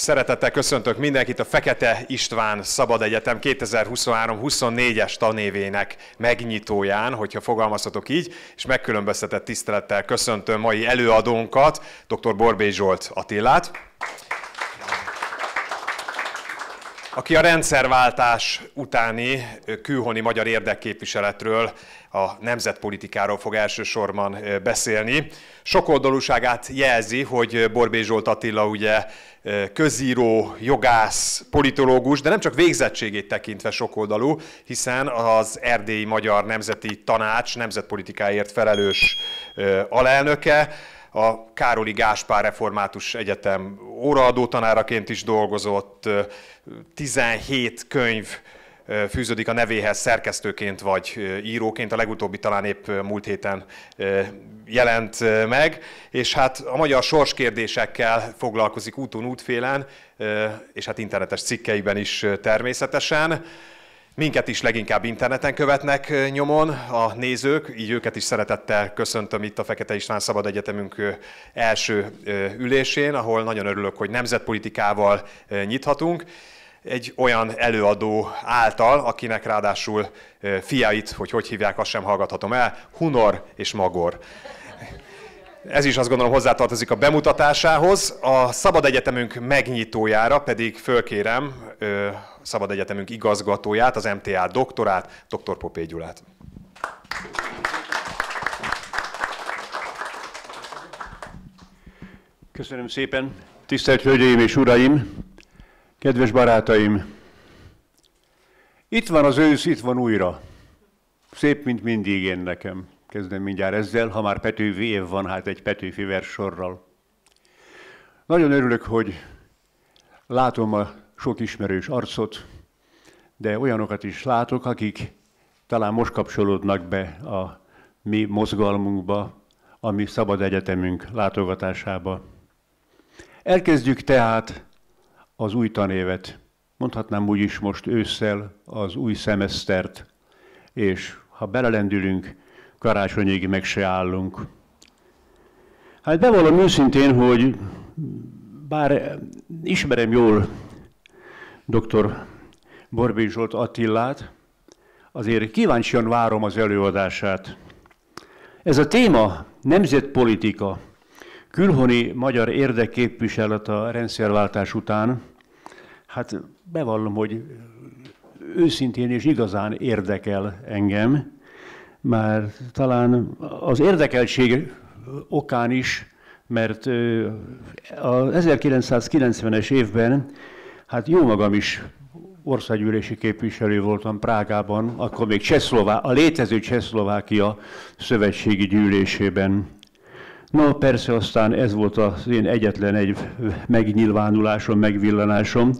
Szeretettel köszöntök mindenkit a Fekete István Szabad Egyetem 2023-24-es tanévének megnyitóján, hogyha fogalmazhatok így, és megkülönböztetett tisztelettel köszöntöm mai előadónkat, dr. Borbély Zsolt Attillát, aki a rendszerváltás utáni külhoni magyar érdekképviseletről, a nemzetpolitikáról fog elsősorban beszélni. Sokoldalúságát jelzi, hogy Borbély Zsolt Attila ugye közíró, jogász, politológus, de nem csak végzettségét tekintve sokoldalú, hiszen az Erdélyi Magyar Nemzeti Tanács nemzetpolitikáért felelős alelnöke, a Károli Gáspár Református Egyetem óraadó tanáraként is dolgozott, 17 könyv fűződik a nevéhez szerkesztőként vagy íróként, a legutóbbi talán épp múlt héten jelent meg, és hát a magyar sorskérdésekkel foglalkozik úton, útfélen, és hát internetes cikkeiben is természetesen. Minket is leginkább interneten követnek nyomon a nézők, így őket is szeretettel köszöntöm itt a Fekete István Szabad Egyetemünk első ülésén, ahol nagyon örülök, hogy nemzetpolitikával nyithatunk. Egy olyan előadó által, akinek ráadásul fiait, hogy hogy hívják, azt sem hallgathatom el, Hunor és Magor. Ez is azt gondolom hozzátartozik a bemutatásához. A Szabad Egyetemünk megnyitójára pedig fölkérem Szabad Egyetemünk igazgatóját, az MTA doktorát, dr. Popé Gyulát. Köszönöm szépen. Tisztelt Hölgyeim és Uraim, kedves barátaim! Itt van az ősz, itt van újra. Szép, mint mindig én nekem. Kezdem mindjárt ezzel, ha már Petőfi év van, hát egy Petőfi versorral. Nagyon örülök, hogy látom a sok ismerős arcot, de olyanokat is látok, akik talán most kapcsolódnak be a mi mozgalmunkba, a mi szabad egyetemünk látogatásába. Elkezdjük tehát az új tanévet. Mondhatnám úgy is most ősszel az új szemesztert, és ha belelendülünk, karácsonyig meg se állunk. Hát bevallom őszintén, hogy bár ismerem jól dr. Borbély Zsolt Attillát, azért kíváncsian várom az előadását. Ez a téma nemzetpolitika, külhoni magyar érdekképviselet a rendszerváltás után, hát bevallom, hogy őszintén és igazán érdekel engem, már talán az érdekeltség okán is, mert az 1990-es évben, hát jó magam is országgyűlési képviselő voltam Prágában, akkor még Csehszlová, a létező Csehszlovákia szövetségi gyűlésében. Na persze aztán ez volt az én egyetlen egy megnyilvánulásom, megvillanásom,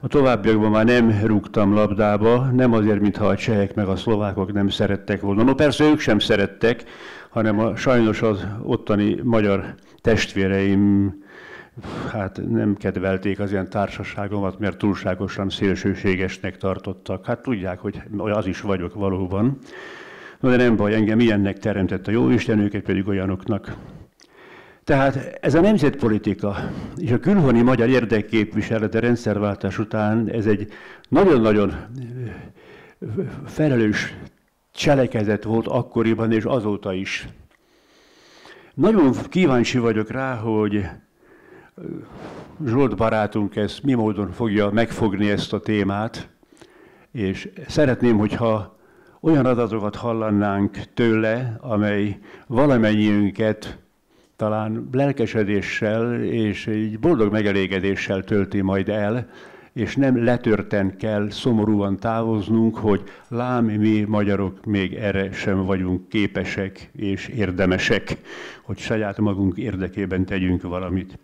a továbbiakban már nem rúgtam labdába, nem azért, mintha a csehek meg a szlovákok nem szerettek volna. No persze ők sem szerettek, hanem a, sajnos az ottani magyar testvéreim hát nem kedvelték az ilyen társaságomat, mert túlságosan szélsőségesnek tartottak. Hát tudják, hogy az is vagyok valóban. No, de nem baj, engem ilyennek teremtett a Jóisten, őket pedig olyanoknak. Tehát ez a nemzetpolitika és a külhoni magyar érdekképviselet a rendszerváltás után ez egy nagyon-nagyon felelős cselekezet volt akkoriban és azóta is. Nagyon kíváncsi vagyok rá, hogy Zsolt barátunk ezt mi módon fogja megfogni ezt a témát, és szeretném, hogyha olyan adatokat hallanánk tőle, amely valamennyiünket talán lelkesedéssel és egy boldog megelégedéssel tölti majd el, és nem letörten kell szomorúan távoznunk, hogy lám mi magyarok még erre sem vagyunk képesek és érdemesek, hogy saját magunk érdekében tegyünk valamit.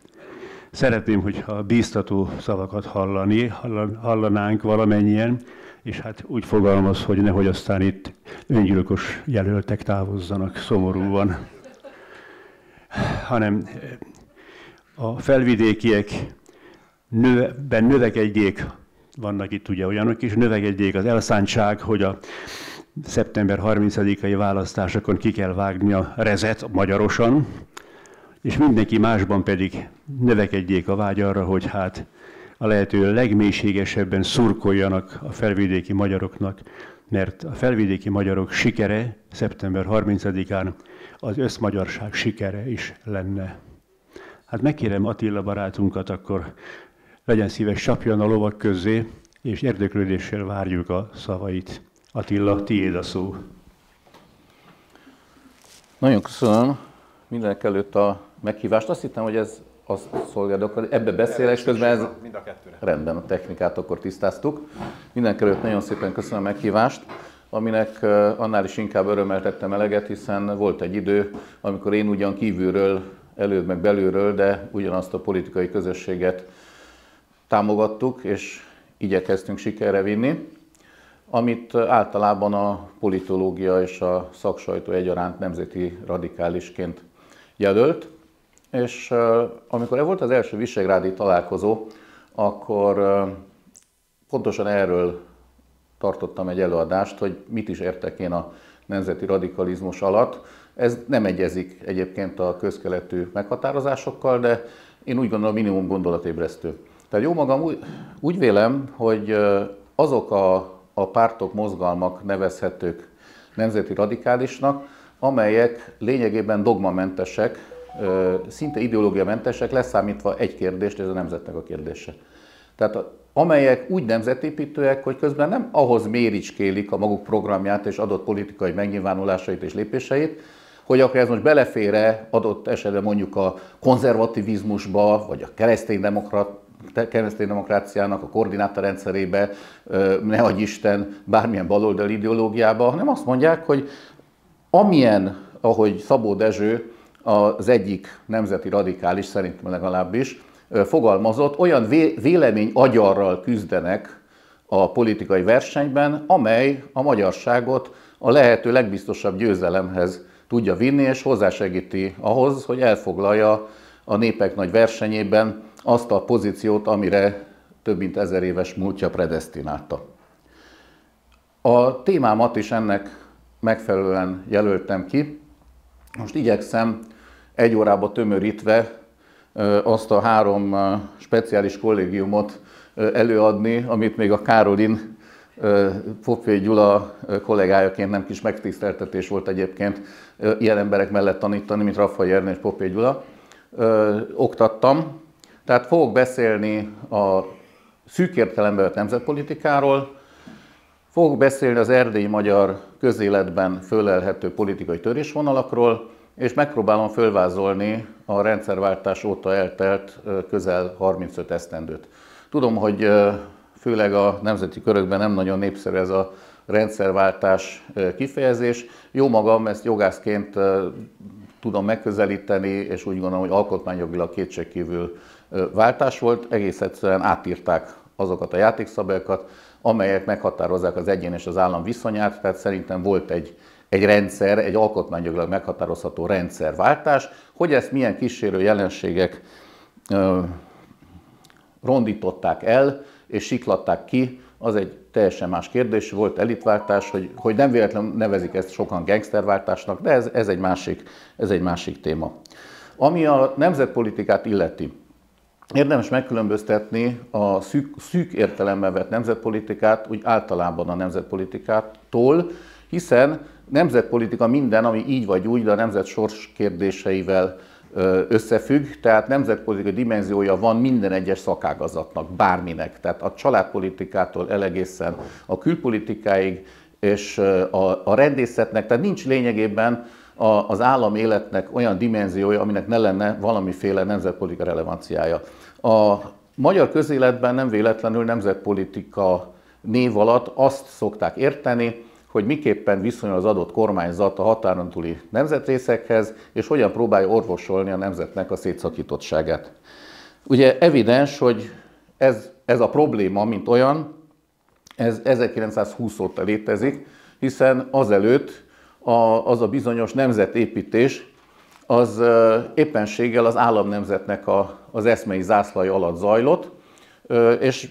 Szeretném, hogyha bíztató szavakat hallani, hallanánk valamennyien, és hát úgy fogalmaz, hogy nehogy aztán itt öngyilkos jelöltek távozzanak szomorúan hanem a felvidékiek növe, növekedjék, vannak itt ugye olyanok is, növekedjék az elszántság, hogy a szeptember 30-ai választásokon ki kell vágni a rezet magyarosan, és mindenki másban pedig növekedjék a vágy arra, hogy hát a lehető legmélységesebben szurkoljanak a felvidéki magyaroknak, mert a felvidéki magyarok sikere szeptember 30-án az összmagyarság sikere is lenne. Hát megkérem Attila barátunkat, akkor legyen szíves csapjon a lovak közé, és érdeklődéssel várjuk a szavait. Attila, tiéd a szó. Nagyon köszönöm mindenek előtt a meghívást. Azt hittem, hogy ez azt szolgál, de akkor ebbe beszélek, közben ez... Mind a kettőre. Rendben, a technikát akkor tisztáztuk. Mindenek előtt nagyon szépen köszönöm a meghívást aminek annál is inkább örömmel tettem eleget, hiszen volt egy idő, amikor én ugyan kívülről, előbb meg belülről, de ugyanazt a politikai közösséget támogattuk, és igyekeztünk sikerre vinni, amit általában a politológia és a szaksajtó egyaránt nemzeti radikálisként jelölt. És amikor volt az első Visegrádi találkozó, akkor pontosan erről tartottam egy előadást, hogy mit is értek én a nemzeti radikalizmus alatt. Ez nem egyezik egyébként a közkeletű meghatározásokkal, de én úgy gondolom minimum gondolatébresztő. Tehát jó magam úgy, úgy vélem, hogy azok a, a pártok, mozgalmak nevezhetők nemzeti radikálisnak, amelyek lényegében dogmamentesek, szinte ideológiamentesek, leszámítva egy kérdést, ez a nemzetnek a kérdése. Tehát amelyek úgy nemzetépítőek, hogy közben nem ahhoz méricskélik a maguk programját és adott politikai megnyilvánulásait és lépéseit, hogy akkor ez most belefére adott esetben mondjuk a konzervativizmusba, vagy a keresztény demokrat, kereszténydemokráciának a koordinátorrendszerébe, ne adj Isten, bármilyen baloldali ideológiába, hanem azt mondják, hogy amilyen, ahogy Szabó Dezső az egyik nemzeti radikális, szerintem legalábbis, fogalmazott, olyan vélemény agyarral küzdenek a politikai versenyben, amely a magyarságot a lehető legbiztosabb győzelemhez tudja vinni, és hozzásegíti ahhoz, hogy elfoglalja a népek nagy versenyében azt a pozíciót, amire több mint ezer éves múltja predestinálta. A témámat is ennek megfelelően jelöltem ki. Most igyekszem egy órába tömörítve azt a három speciális kollégiumot előadni, amit még a Károlin Popé Gyula kollégájaként nem kis megtiszteltetés volt egyébként ilyen emberek mellett tanítani, mint Rafael Ernő és Popé Gyula. Oktattam, tehát fogok beszélni a szűk értelemben nemzetpolitikáról, fogok beszélni az erdélyi magyar közéletben fölelhető politikai törésvonalakról, és megpróbálom fölvázolni a rendszerváltás óta eltelt közel 35 esztendőt. Tudom, hogy főleg a nemzeti körökben nem nagyon népszerű ez a rendszerváltás kifejezés. Jó magam, ezt jogászként tudom megközelíteni, és úgy gondolom, hogy alkotmányjogilag kétségkívül váltás volt. Egész egyszerűen átírták azokat a játékszabályokat, amelyek meghatározzák az egyén és az állam viszonyát, tehát szerintem volt egy egy rendszer, egy alkotmányjogilag meghatározható rendszerváltás, hogy ezt milyen kísérő jelenségek rondították el és siklatták ki, az egy teljesen más kérdés. Volt elitváltás, hogy, hogy nem véletlenül nevezik ezt sokan gangsterváltásnak, de ez, ez, egy másik, ez egy másik téma. Ami a nemzetpolitikát illeti, érdemes megkülönböztetni a szűk, szűk értelemben vett nemzetpolitikát, úgy általában a nemzetpolitikától, hiszen nemzetpolitika minden, ami így vagy úgy, de a nemzet sors kérdéseivel összefügg, tehát nemzetpolitikai dimenziója van minden egyes szakágazatnak, bárminek. Tehát a családpolitikától elegészen a külpolitikáig, és a, a rendészetnek, tehát nincs lényegében a, az állam életnek olyan dimenziója, aminek ne lenne valamiféle nemzetpolitika relevanciája. A magyar közéletben nem véletlenül nemzetpolitika név alatt azt szokták érteni, hogy miképpen viszonyul az adott kormányzat a határon túli nemzetrészekhez, és hogyan próbálja orvosolni a nemzetnek a szétszakítottságát. Ugye evidens, hogy ez, ez a probléma, mint olyan, ez 1920 óta létezik, hiszen azelőtt a, az a bizonyos nemzetépítés, az éppenséggel az államnemzetnek a, az eszmei zászlai alatt zajlott, és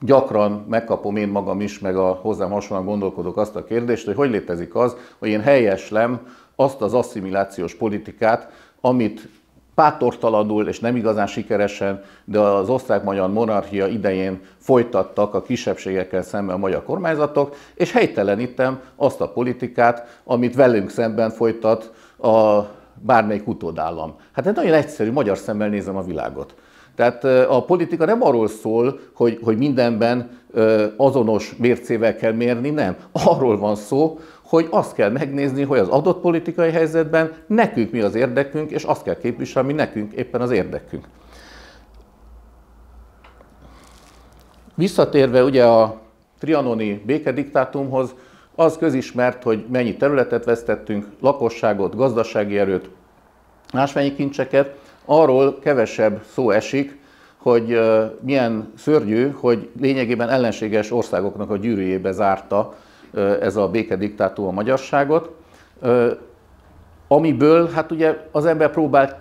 gyakran megkapom én magam is, meg a hozzám hasonlóan gondolkodok azt a kérdést, hogy hogy létezik az, hogy én helyeslem azt az asszimilációs politikát, amit pátortalanul és nem igazán sikeresen, de az osztrák-magyar monarchia idején folytattak a kisebbségekkel szemben a magyar kormányzatok, és helytelenítem azt a politikát, amit velünk szemben folytat a bármelyik utódállam. Hát ez nagyon egyszerű, magyar szemmel nézem a világot. Tehát a politika nem arról szól, hogy, hogy mindenben azonos mércével kell mérni, nem. Arról van szó, hogy azt kell megnézni, hogy az adott politikai helyzetben nekünk mi az érdekünk, és azt kell képviselni, mi nekünk éppen az érdekünk. Visszatérve ugye a trianoni békediktátumhoz, az közismert, hogy mennyi területet vesztettünk, lakosságot, gazdasági erőt, ásványi kincseket, arról kevesebb szó esik, hogy milyen szörnyű, hogy lényegében ellenséges országoknak a gyűrűjébe zárta ez a békediktátum a magyarságot, amiből hát ugye az ember próbált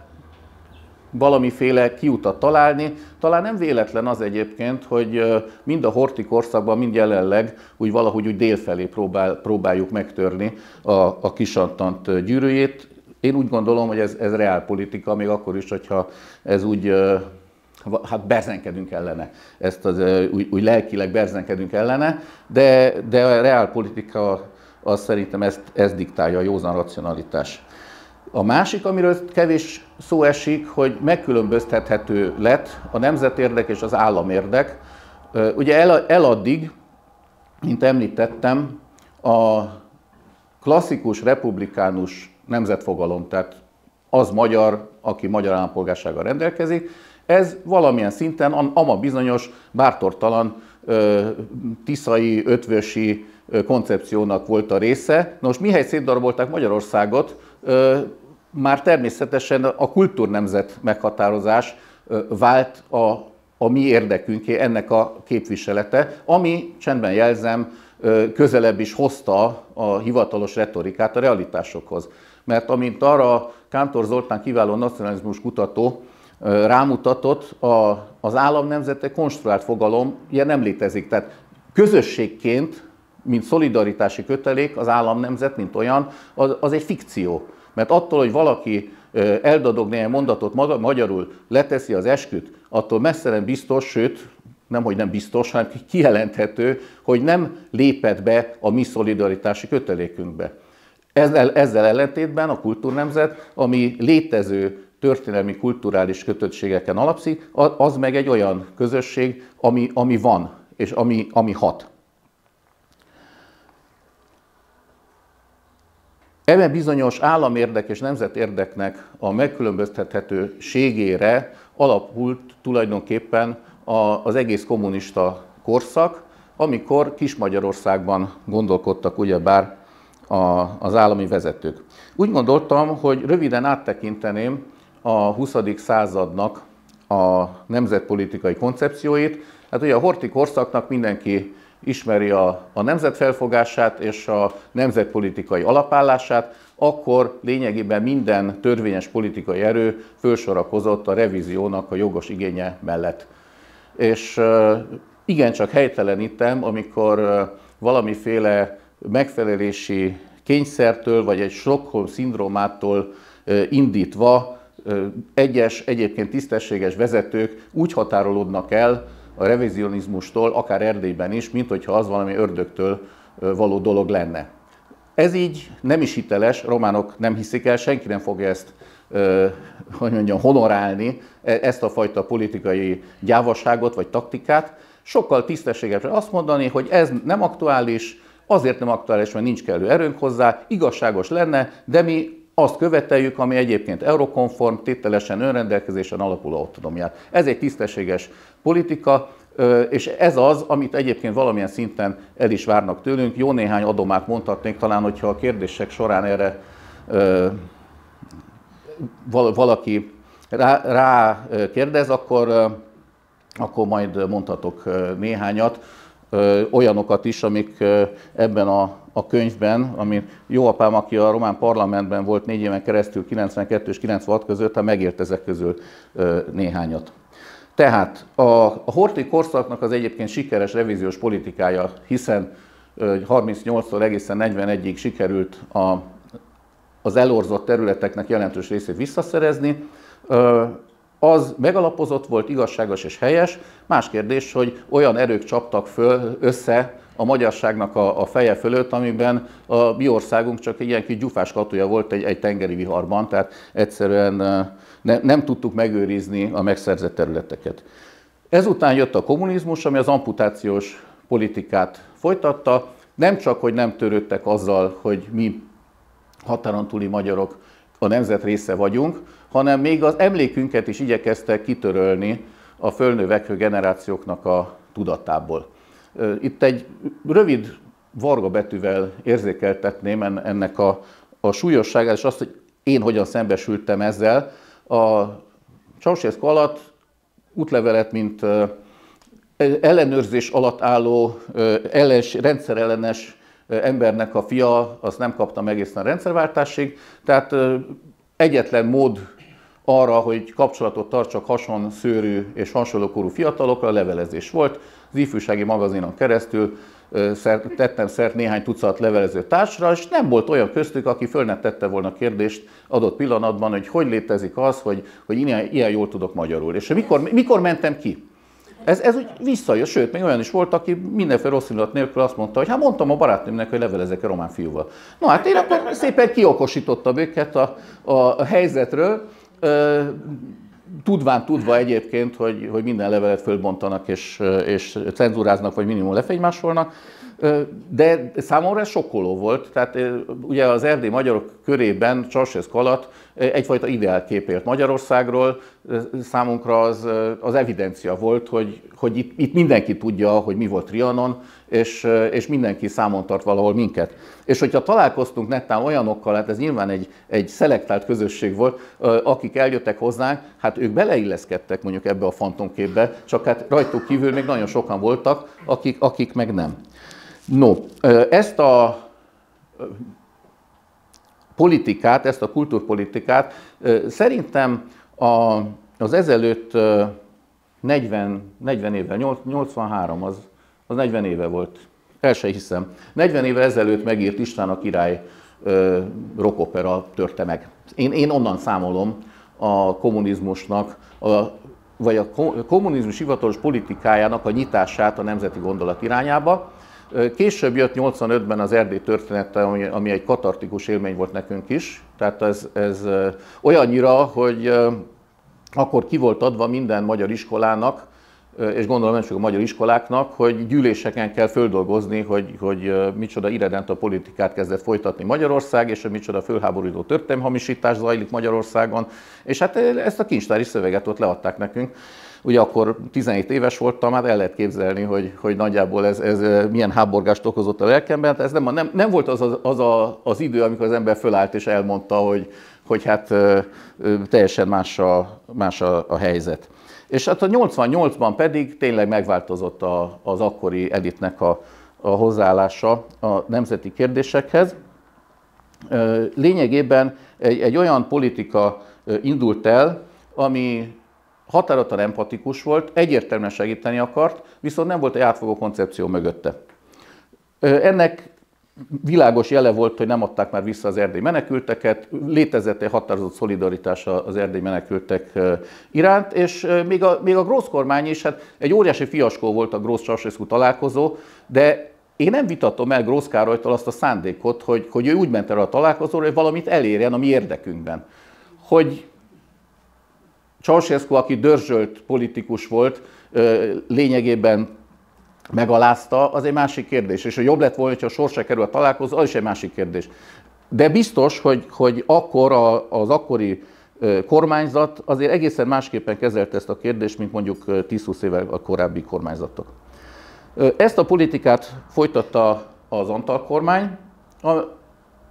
valamiféle kiutat találni. Talán nem véletlen az egyébként, hogy mind a horti korszakban, mind jelenleg úgy valahogy úgy délfelé próbál, próbáljuk megtörni a, a kisantant gyűrűjét. Én úgy gondolom, hogy ez, ez reálpolitika, még akkor is, hogyha ez úgy hát berzenkedünk ellene, ezt az, úgy, úgy lelkileg berzenkedünk ellene, de, de a reálpolitika az szerintem ezt, ezt diktálja a józan racionalitás. A másik, amiről kevés szó esik, hogy megkülönböztethető lett a nemzetérdek és az államérdek. Ugye el, eladdig, mint említettem, a klasszikus republikánus nemzetfogalom, tehát az magyar, aki magyar állampolgársággal rendelkezik, ez valamilyen szinten ama bizonyos bártortalan tiszai, ötvösi koncepciónak volt a része. Nos, mihely szétdarabolták Magyarországot, már természetesen a kultúrnemzet meghatározás vált a, a mi érdekünké, ennek a képviselete, ami, csendben jelzem, közelebb is hozta a hivatalos retorikát a realitásokhoz. Mert amint arra Kántor Zoltán kiváló nacionalizmus kutató rámutatott, a, az államnemzete konstruált fogalom, ilyen nem létezik. Tehát közösségként, mint szolidaritási kötelék, az államnemzet, mint olyan, az, az egy fikció. Mert attól, hogy valaki eldadog néhány mondatot magyarul, leteszi az esküt, attól messze nem biztos, sőt, nem, hogy nem biztos, hanem kijelenthető, hogy nem lépett be a mi szolidaritási kötelékünkbe. Ezzel, ezzel ellentétben a kultúrnemzet, ami létező történelmi, kulturális kötöttségeken alapszik, az meg egy olyan közösség, ami, ami van, és ami, ami hat. Eme bizonyos államérdek és nemzetérdeknek a megkülönböztethetőségére alapult tulajdonképpen az egész kommunista korszak, amikor Kis-Magyarországban gondolkodtak ugyebár az állami vezetők. Úgy gondoltam, hogy röviden áttekinteném a 20. századnak a nemzetpolitikai koncepcióit. Hát ugye a horti korszaknak mindenki ismeri a, a nemzet felfogását és a nemzetpolitikai alapállását, akkor lényegében minden törvényes politikai erő fölsorakozott a revíziónak a jogos igénye mellett. És igencsak helytelenítem, amikor valamiféle megfelelési kényszertől, vagy egy Stockholm szindrómától indítva egyes, egyébként tisztességes vezetők úgy határolódnak el a revizionizmustól, akár Erdélyben is, mint hogyha az valami ördögtől való dolog lenne. Ez így nem is hiteles, románok nem hiszik el, senki nem fogja ezt hogy mondjam, honorálni, e, ezt a fajta politikai gyávasságot vagy taktikát. Sokkal tisztességesebb azt mondani, hogy ez nem aktuális, azért nem aktuális, mert nincs kellő erőnk hozzá, igazságos lenne, de mi azt követeljük, ami egyébként eurokonform, tételesen önrendelkezésen alapuló autonómiát. Ez egy tisztességes politika, és ez az, amit egyébként valamilyen szinten el is várnak tőlünk. Jó néhány adomát mondhatnék, talán, hogyha a kérdések során erre valaki rá, rá kérdez, akkor, akkor majd mondhatok néhányat, olyanokat is, amik ebben a a könyvben, ami jó apám, aki a román parlamentben volt négy éven keresztül, 92 és 96 között, ha megért ezek közül néhányat. Tehát a, a Horthy korszaknak az egyébként sikeres revíziós politikája, hiszen 38-tól egészen 41-ig sikerült a, az elorzott területeknek jelentős részét visszaszerezni, az megalapozott volt, igazságos és helyes. Más kérdés, hogy olyan erők csaptak föl össze a magyarságnak a, a feje fölött, amiben a mi országunk csak egy ilyen kis gyufás katuja volt egy, egy tengeri viharban, tehát egyszerűen ne, nem tudtuk megőrizni a megszerzett területeket. Ezután jött a kommunizmus, ami az amputációs politikát folytatta, nem csak, hogy nem törődtek azzal, hogy mi határon túli magyarok a nemzet része vagyunk, hanem még az emlékünket is igyekeztek kitörölni a fölnövekvő generációknak a tudatából. Itt egy rövid varga betűvel érzékeltetném ennek a, a súlyosságát, és azt, hogy én hogyan szembesültem ezzel. A Ceausescu alatt útlevelet, mint ellenőrzés alatt álló, ellens, rendszerellenes embernek a fia, azt nem kaptam egészen rendszerváltásig. Tehát egyetlen mód arra, hogy kapcsolatot tartsak hason szőrű és hasonlókorú fiatalokra, a levelezés volt. Az ifjúsági magazinon keresztül tettem szert néhány tucat levelező társra, és nem volt olyan köztük, aki föl ne tette volna kérdést adott pillanatban, hogy hogy létezik az, hogy, hogy ilyen, ilyen jól tudok magyarul. És mikor, mikor mentem ki? Ez, ez úgy visszajött, sőt, még olyan is volt, aki mindenféle rossz nélkül azt mondta, hogy hát mondtam a barátnőmnek, hogy levelezek a román fiúval. Na hát én akkor szépen kiokosítottam őket a, a helyzetről, tudván tudva egyébként, hogy, hogy minden levelet fölbontanak és, és cenzúráznak, vagy minimum lefegymásolnak, de számomra ez sokkoló volt. Tehát ugye az erdély magyarok körében Ceausescu alatt egyfajta ideálkép élt Magyarországról. Számunkra az, az evidencia volt, hogy, hogy itt, itt mindenki tudja, hogy mi volt Trianon, és, és mindenki számon tart valahol minket. És hogyha találkoztunk nettán olyanokkal, hát ez nyilván egy, egy szelektált közösség volt, akik eljöttek hozzánk, hát ők beleilleszkedtek mondjuk ebbe a fantomképbe, csak hát rajtuk kívül még nagyon sokan voltak, akik, akik meg nem. No, ezt a politikát, ezt a kultúrpolitikát szerintem a, az ezelőtt 40, 40 évvel, 83 az, az 40 éve volt, el se hiszem. 40 éve ezelőtt megírt István a király rokopera törte meg. Én, én onnan számolom a kommunizmusnak, a, vagy a kommunizmus hivatalos politikájának a nyitását a nemzeti gondolat irányába. Később jött 85-ben az Erdély története, ami, ami egy katartikus élmény volt nekünk is. Tehát ez, ez olyannyira, hogy akkor ki volt adva minden magyar iskolának, és gondolom nem csak a magyar iskoláknak, hogy gyűléseken kell földolgozni, hogy, hogy micsoda a politikát kezdett folytatni Magyarország, és hogy micsoda fölháborító történelmhamisítás zajlik Magyarországon, és hát ezt a kincstári szöveget ott leadták nekünk. Ugye akkor 17 éves voltam, hát el lehet képzelni, hogy, hogy nagyjából ez, ez milyen háborgást okozott a lelkemben. Tehát ez nem, nem, nem volt az, az, az, a, az idő, amikor az ember fölállt és elmondta, hogy, hogy hát teljesen más a, más a, a helyzet. És hát a 88-ban pedig tényleg megváltozott a, az akkori elitnek a, a hozzáállása a nemzeti kérdésekhez. Lényegében egy, egy olyan politika indult el, ami határozottan empatikus volt, egyértelműen segíteni akart, viszont nem volt egy átfogó koncepció mögötte. Ennek világos jele volt, hogy nem adták már vissza az erdély menekülteket, létezett egy határozott szolidaritás az erdély menekültek iránt, és még a, még a Grósz kormány is, hát egy óriási fiaskó volt a Grósz Ceausescu találkozó, de én nem vitatom el Grósz Károlytól azt a szándékot, hogy, hogy ő úgy ment erre a találkozóra, hogy valamit elérjen a mi érdekünkben. Hogy Ceausescu, aki dörzsölt politikus volt, lényegében megalázta, az egy másik kérdés. És hogy jobb lett volna, hogyha sorsa kerül a találkozó, az is egy másik kérdés. De biztos, hogy, hogy akkor a, az akkori kormányzat azért egészen másképpen kezelte ezt a kérdést, mint mondjuk 10-20 évvel a korábbi kormányzatok. Ezt a politikát folytatta az Antal kormány,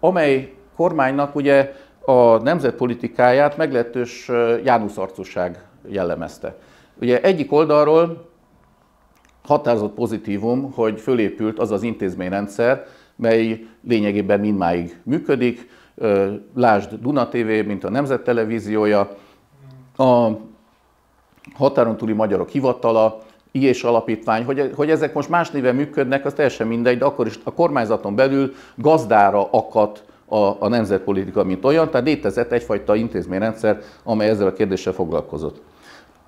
amely kormánynak ugye a nemzetpolitikáját meglehetős jánuszarcúság jellemezte. Ugye egyik oldalról határozott pozitívum, hogy fölépült az az intézményrendszer, mely lényegében mindmáig működik. Lásd Duna TV, mint a Nemzettelevíziója, a határon túli magyarok hivatala, és alapítvány, hogy, hogy ezek most más néven működnek, az teljesen mindegy, de akkor is a kormányzaton belül gazdára akadt a, a nemzetpolitika, mint olyan, tehát létezett egyfajta intézményrendszer, amely ezzel a kérdéssel foglalkozott.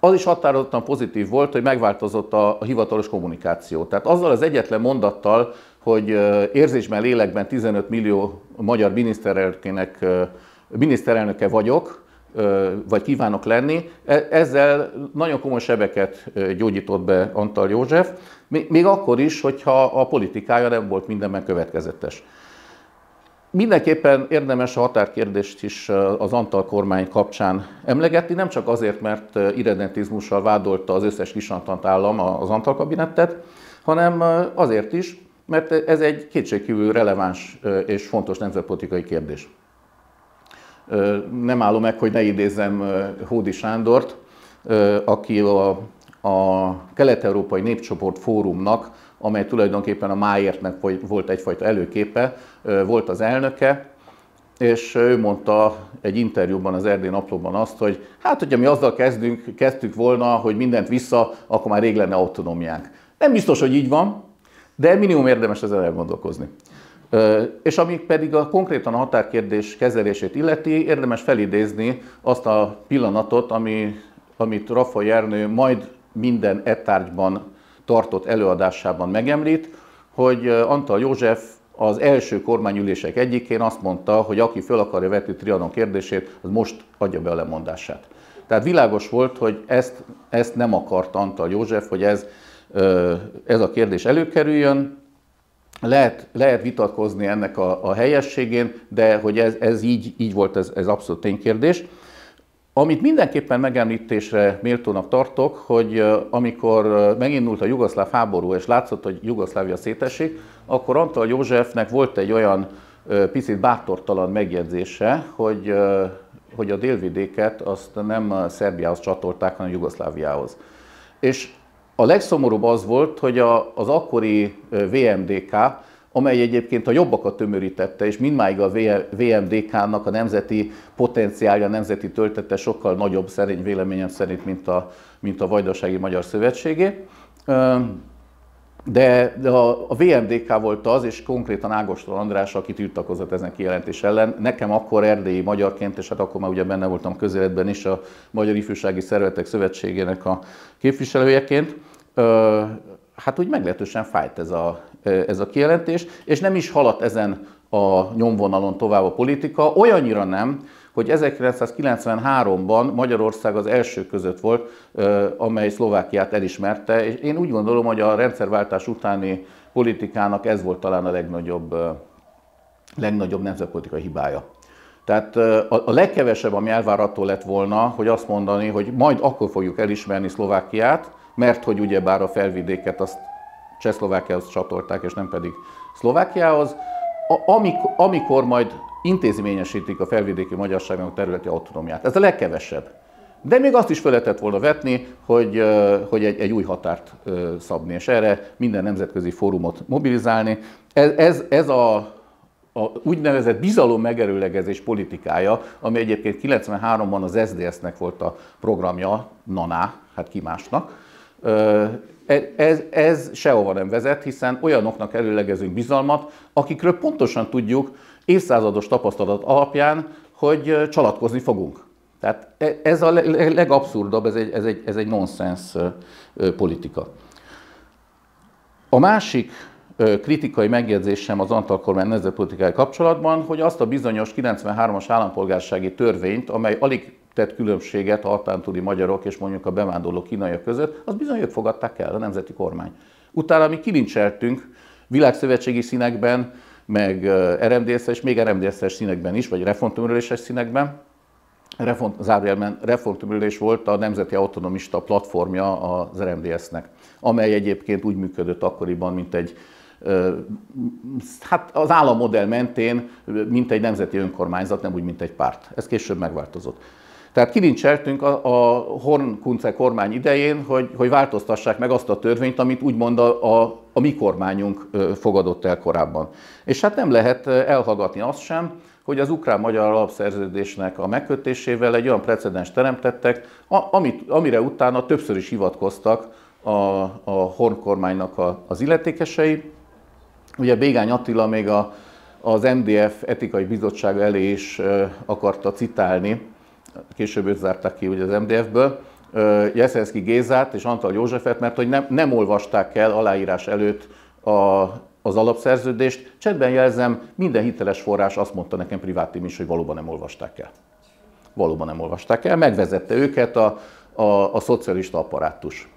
Az is határozottan pozitív volt, hogy megváltozott a, a hivatalos kommunikáció. Tehát azzal az egyetlen mondattal, hogy érzésben, lélekben 15 millió magyar miniszterelnökének, miniszterelnöke vagyok, vagy kívánok lenni, e, ezzel nagyon komoly sebeket gyógyított be Antal József, még akkor is, hogyha a politikája nem volt mindenben következetes. Mindenképpen érdemes a határkérdést is az Antal kormány kapcsán emlegetni, nem csak azért, mert irredentizmussal vádolta az összes kisantant állam az Antal kabinettet, hanem azért is, mert ez egy kétségkívül releváns és fontos nemzetpolitikai kérdés. Nem állom meg, hogy ne idézem Hódi Sándort, aki a, a Kelet-Európai Népcsoport Fórumnak, amely tulajdonképpen a Máértnek volt egyfajta előképe, volt az elnöke, és ő mondta egy interjúban az Erdély Naplóban azt, hogy hát, hogyha mi azzal kezdünk, kezdtük volna, hogy mindent vissza, akkor már rég lenne autonómiánk. Nem biztos, hogy így van, de minimum érdemes ezen elgondolkozni. És amíg pedig a konkrétan a határkérdés kezelését illeti, érdemes felidézni azt a pillanatot, ami, amit Rafa Jernő majd minden etárgyban tartott előadásában megemlít, hogy Antal József az első kormányülések egyikén azt mondta, hogy aki föl akarja vetni Trianon kérdését, az most adja be a lemondását. Tehát világos volt, hogy ezt, ezt nem akart Antal József, hogy ez, ez a kérdés előkerüljön. Lehet, lehet vitatkozni ennek a, a helyességén, de hogy ez, ez így, így volt, ez, ez abszolút ténykérdés. Amit mindenképpen megemlítésre méltónak tartok, hogy amikor megindult a jugoszláv háború, és látszott, hogy Jugoszlávia szétesik, akkor Antal Józsefnek volt egy olyan picit bátortalan megjegyzése, hogy, hogy a délvidéket azt nem Szerbiához csatolták, hanem Jugoszláviához. És a legszomorúbb az volt, hogy az akkori VMDK amely egyébként a jobbakat tömörítette, és mindmáig a VMDK-nak a nemzeti potenciálja, a nemzeti töltete sokkal nagyobb szerint véleményem szerint, mint a, mint a Vajdasági Magyar Szövetségé. De, de a, a VMDK volt az, és konkrétan Ágoston András, aki tiltakozott ezen kijelentés ellen. Nekem akkor erdélyi magyarként, és hát akkor már ugye benne voltam közéletben is a Magyar Ifjúsági Szervezetek Szövetségének a képviselőjeként, hát úgy meglehetősen fájt ez a, ez a kijelentés, és nem is haladt ezen a nyomvonalon tovább a politika, olyannyira nem, hogy 1993-ban Magyarország az első között volt, amely Szlovákiát elismerte, és én úgy gondolom, hogy a rendszerváltás utáni politikának ez volt talán a legnagyobb, legnagyobb nemzetpolitikai hibája. Tehát a legkevesebb, ami elvárható lett volna, hogy azt mondani, hogy majd akkor fogjuk elismerni Szlovákiát, mert hogy ugyebár a felvidéket azt Csehszlovákiához csatolták, és nem pedig Szlovákiához, amikor, amikor majd intézményesítik a felvidéki magyarságnak területi autonómiát. Ez a legkevesebb. De még azt is fel lehetett volna vetni, hogy, hogy egy, egy új határt szabni, és erre minden nemzetközi fórumot mobilizálni. Ez, ez, ez a, a úgynevezett bizalom megerőlegezés politikája, ami egyébként 93-ban az SDS-nek volt a programja, NANÁ, hát ki másnak, ez, ez sehova nem vezet, hiszen olyanoknak előlegezünk bizalmat, akikről pontosan tudjuk évszázados tapasztalat alapján, hogy csalatkozni fogunk. Tehát e, ez a legabszurdabb, ez egy, ez egy, ez egy nonsens politika. A másik kritikai megjegyzésem az Antal kormány nemzetpolitikai kapcsolatban, hogy azt a bizonyos 93-as állampolgársági törvényt, amely alig tett különbséget a hatántúli magyarok és mondjuk a bevándorló kínaiak között, az bizony ők fogadták el, a nemzeti kormány. Utána mi kilincseltünk világszövetségi színekben, meg RMDS-es, még RMDS-es színekben is, vagy reformtömöréses színekben. Reform, zárójelben reformtömörülés volt a Nemzeti Autonomista platformja az RMDS-nek, amely egyébként úgy működött akkoriban, mint egy hát az állammodell mentén, mint egy nemzeti önkormányzat, nem úgy, mint egy párt. Ez később megváltozott. Tehát kilincseltünk a, a Horn-Kunce kormány idején, hogy, hogy változtassák meg azt a törvényt, amit úgymond a, a, a mi kormányunk fogadott el korábban. És hát nem lehet elhallgatni azt sem, hogy az ukrán-magyar alapszerződésnek a megkötésével egy olyan precedens teremtettek, amit, amire utána többször is hivatkoztak a, a Horn kormánynak a, az illetékesei. Ugye Bégány Attila még a az MDF etikai bizottság elé is akarta citálni, később őt zárták ki ugye az MDF-ből, Jeszenszki Gézát és Antal Józsefet, mert hogy nem, nem olvasták el aláírás előtt a, az alapszerződést. Csendben jelzem, minden hiteles forrás azt mondta nekem privátim is, hogy valóban nem olvasták el. Valóban nem olvasták el, megvezette őket a, a, a szocialista apparátus.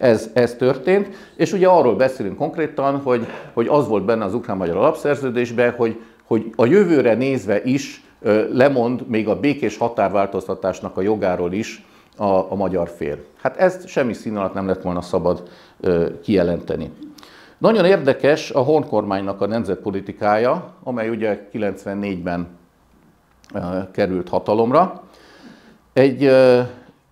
Ez, ez történt, és ugye arról beszélünk konkrétan, hogy, hogy az volt benne az ukrán-magyar alapszerződésben, hogy, hogy a jövőre nézve is lemond még a békés határváltoztatásnak a jogáról is a, a magyar fél. Hát ezt semmi szín alatt nem lett volna szabad kijelenteni. Nagyon érdekes a Horn kormánynak a nemzetpolitikája, amely ugye 94-ben került hatalomra. Egy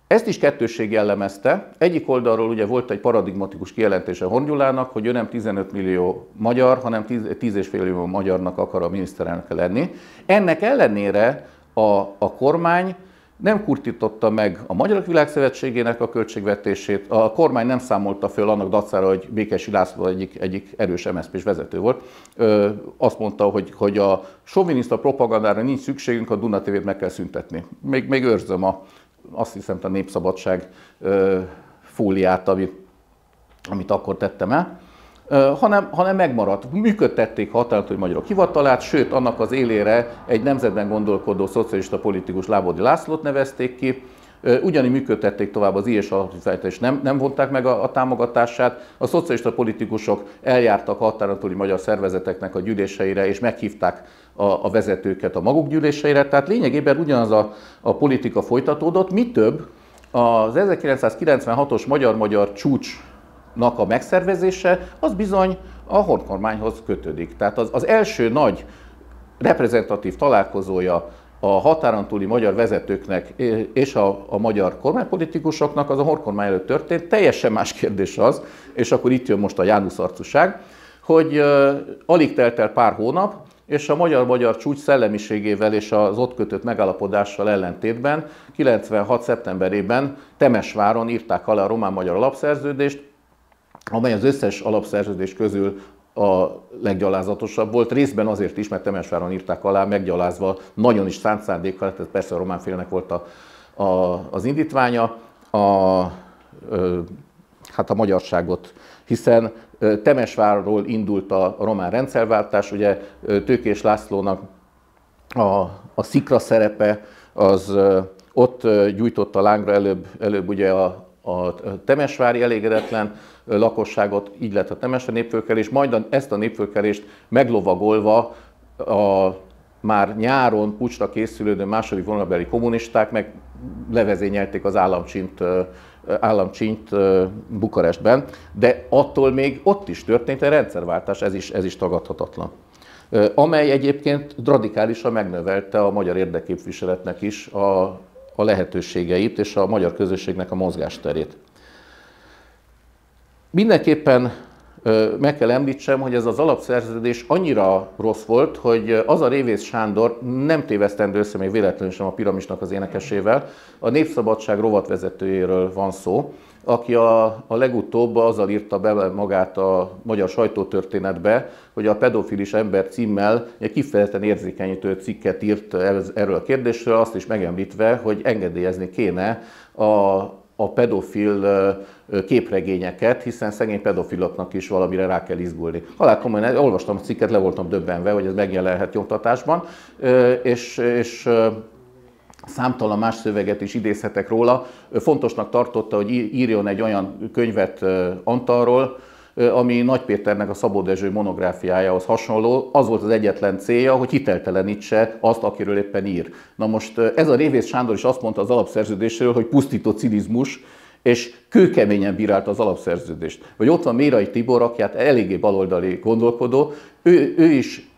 ezt is kettősség jellemezte. Egyik oldalról ugye volt egy paradigmatikus kijelentése Hongyulának, hogy ő nem 15 millió magyar, hanem 10,5 millió magyarnak akar a miniszterelnöke lenni. Ennek ellenére a, a kormány nem kurtította meg a Magyarok Világszövetségének a költségvetését, a kormány nem számolta föl annak dacára, hogy Békesi László egyik, egyik erős MSZP-s vezető volt. Ö, azt mondta, hogy, hogy a soviniszta propagandára nincs szükségünk, a Duna TV-t meg kell szüntetni. Még, még őrzöm a, azt hiszem a Népszabadság fóliát, amit, amit akkor tettem el, hanem, hanem megmaradt. Működtették határolt, hogy magyarok hivatalát, sőt, annak az élére egy nemzetben gondolkodó szocialista politikus Lábodi Lászlót nevezték ki, Ugyanígy működtették tovább az IS alapítványát, és nem, nem vonták meg a, a támogatását. A szocialista politikusok eljártak túli magyar szervezeteknek a gyűléseire, és meghívták a, a vezetőket a maguk gyűléseire. Tehát lényegében ugyanaz a, a politika folytatódott. Mi több, az 1996-os magyar-magyar csúcsnak a megszervezése, az bizony a hornkormányhoz kötődik. Tehát az, az első nagy reprezentatív találkozója a határon túli magyar vezetőknek és a, a magyar kormánypolitikusoknak az a horkormány előtt történt. Teljesen más kérdés az, és akkor itt jön most a Jánusz arcuság, hogy uh, alig telt el pár hónap, és a magyar-magyar csúcs szellemiségével és az ott kötött megállapodással ellentétben 96. szeptemberében Temesváron írták alá a román-magyar alapszerződést, amely az összes alapszerződés közül a leggyalázatosabb volt. Részben azért is, mert Temesváron írták alá, meggyalázva, nagyon is szánt szándékkal, tehát persze a román félnek volt a, a, az indítványa, a, ö, hát a magyarságot, hiszen Temesvárról indult a román rendszerváltás, ugye Tőkés Lászlónak a, a szikra szerepe, az ott gyújtotta lángra előbb, előbb ugye a, a temesvári elégedetlen lakosságot, így lett a temesvári népfölkelés, majd ezt a népfölkelést meglovagolva a már nyáron pucsra készülődő második vonalbeli kommunisták meg levezényelték az államcsint, államcsint Bukarestben, de attól még ott is történt egy rendszerváltás, ez is, ez is tagadhatatlan amely egyébként radikálisan megnövelte a magyar érdekképviseletnek is a, a lehetőségeit és a magyar közösségnek a mozgásterét. Mindenképpen meg kell említsem, hogy ez az alapszerződés annyira rossz volt, hogy az a Révész Sándor nem tévesztendő össze véletlenül sem a piramisnak az énekesével, a Népszabadság rovatvezetőjéről van szó, aki a, a legutóbb azzal írta be magát a magyar sajtótörténetbe, hogy a pedofilis ember címmel egy kifejezetten érzékenyítő cikket írt erről a kérdésről, azt is megemlítve, hogy engedélyezni kéne a, a pedofil képregényeket, hiszen szegény pedofiloknak is valamire rá kell izgulni. Halál komolyan, olvastam a cikket, le voltam döbbenve, hogy ez megjelenhet nyomtatásban, és, és számtalan más szöveget is idézhetek róla. Fontosnak tartotta, hogy írjon egy olyan könyvet Antalról, ami Nagy Péternek a Szabó Dezső monográfiájához hasonló, az volt az egyetlen célja, hogy hiteltelenítse azt, akiről éppen ír. Na most ez a Révész Sándor is azt mondta az alapszerződésről, hogy pusztító cinizmus, és kőkeményen bírálta az alapszerződést. Vagy ott van Mérai Tibor, aki hát eléggé baloldali gondolkodó, ő, ő is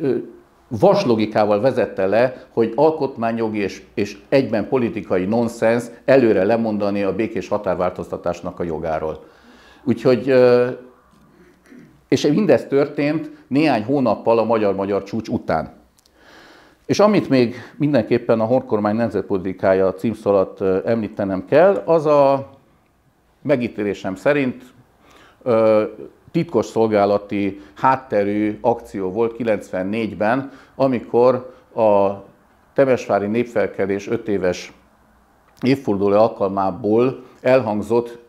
vaslogikával vezette le, hogy alkotmányjogi és, és egyben politikai nonsens előre lemondani a békés határváltoztatásnak a jogáról. Úgyhogy, és mindez történt néhány hónappal a magyar-magyar csúcs után. És amit még mindenképpen a horkormány nemzetpolitikája címszó alatt említenem kell, az a megítélésem szerint titkos szolgálati hátterű akció volt 94-ben, amikor a Temesvári népfelkelés 5 éves évforduló alkalmából elhangzott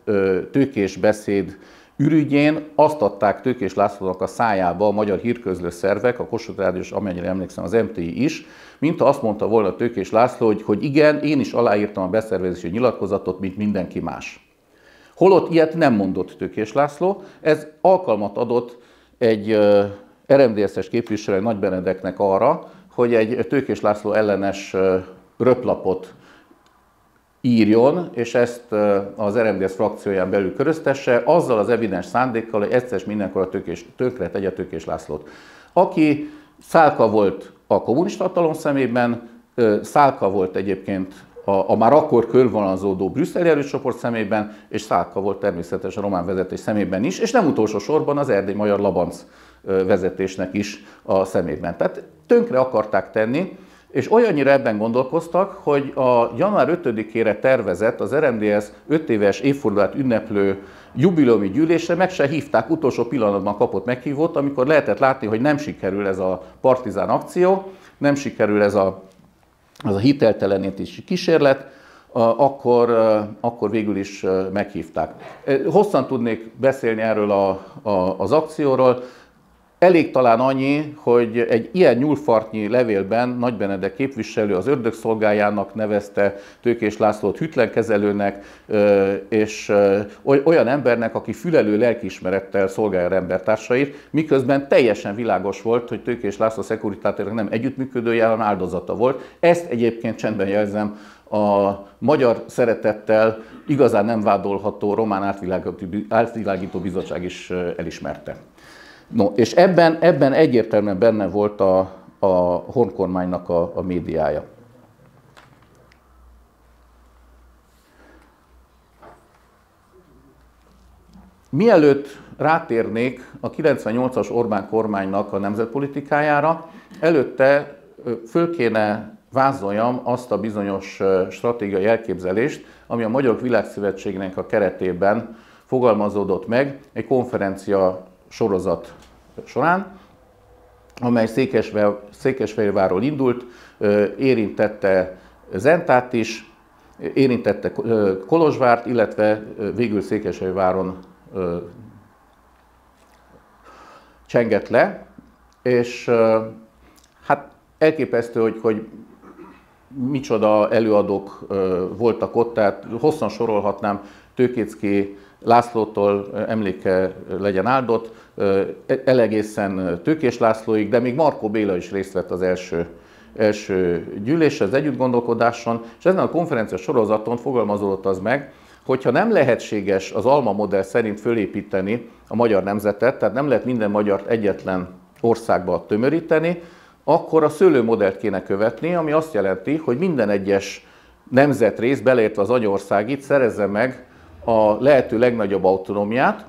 tőkés beszéd ürügyén azt adták Tőkés Lászlónak a szájába a magyar hírközlő szervek, a Kossuth Rádió és amennyire emlékszem az MTI is, mint ha azt mondta volna Tőkés László, hogy, hogy igen, én is aláírtam a beszervezési nyilatkozatot, mint mindenki más. Holott ilyet nem mondott Tőkés László, ez alkalmat adott egy RMDSZ-es képviselő Nagy Benedeknek arra, hogy egy Tőkés László ellenes röplapot írjon, és ezt az RMDS frakcióján belül köröztesse, azzal az evidens szándékkal, hogy egyszer mindenkor a tőkés, tönkre tegye Tőkés Lászlót. Aki szálka volt a kommunista hatalom szemében, szálka volt egyébként a, a már akkor körvonalazódó brüsszeli erőcsoport szemében, és szálka volt természetesen a román vezetés szemében is, és nem utolsó sorban az erdély magyar labanc vezetésnek is a szemében. Tehát tönkre akarták tenni, és olyannyira ebben gondolkoztak, hogy a január 5-ére tervezett az RMDS 5 éves évfordulát ünneplő jubileumi gyűlésre meg se hívták, utolsó pillanatban kapott meghívót, amikor lehetett látni, hogy nem sikerül ez a partizán akció, nem sikerül ez a, az a hiteltelenítési kísérlet, akkor, akkor végül is meghívták. Hosszan tudnék beszélni erről a, a, az akcióról, Elég talán annyi, hogy egy ilyen nyúlfartnyi levélben Nagy Benedek képviselő az ördög szolgájának nevezte Tőkés Lászlót hűtlenkezelőnek, és olyan embernek, aki fülelő lelkiismerettel szolgálja embertársait, miközben teljesen világos volt, hogy Tőkés László szekuritátének nem együttműködője, hanem áldozata volt. Ezt egyébként csendben jelzem, a magyar szeretettel igazán nem vádolható Román Átvilágító Bizottság is elismerte. No, és ebben, ebben egyértelműen benne volt a, a honkormánynak a, a médiája. Mielőtt rátérnék a 98-as Orbán kormánynak a nemzetpolitikájára, előtte föl kéne vázoljam azt a bizonyos stratégiai elképzelést, ami a Magyarok Világszövetségének a keretében fogalmazódott meg egy konferencia sorozat során, amely Székesfehérvárról indult, érintette Zentát is, érintette Kolozsvárt, illetve végül Székesfehérváron csengett le, és hát elképesztő, hogy, hogy micsoda előadók voltak ott, tehát hosszan sorolhatnám Tőkécki Lászlótól emléke legyen áldott, elegészen Tőkés Lászlóig, de még Markó Béla is részt vett az első, első gyűlés, az együttgondolkodáson, és ezen a konferencia sorozaton fogalmazódott az meg, hogyha nem lehetséges az Alma modell szerint fölépíteni a magyar nemzetet, tehát nem lehet minden magyart egyetlen országba tömöríteni, akkor a szőlőmodellt kéne követni, ami azt jelenti, hogy minden egyes nemzetrész, beleértve az anyországit, szerezze meg a lehető legnagyobb autonómiát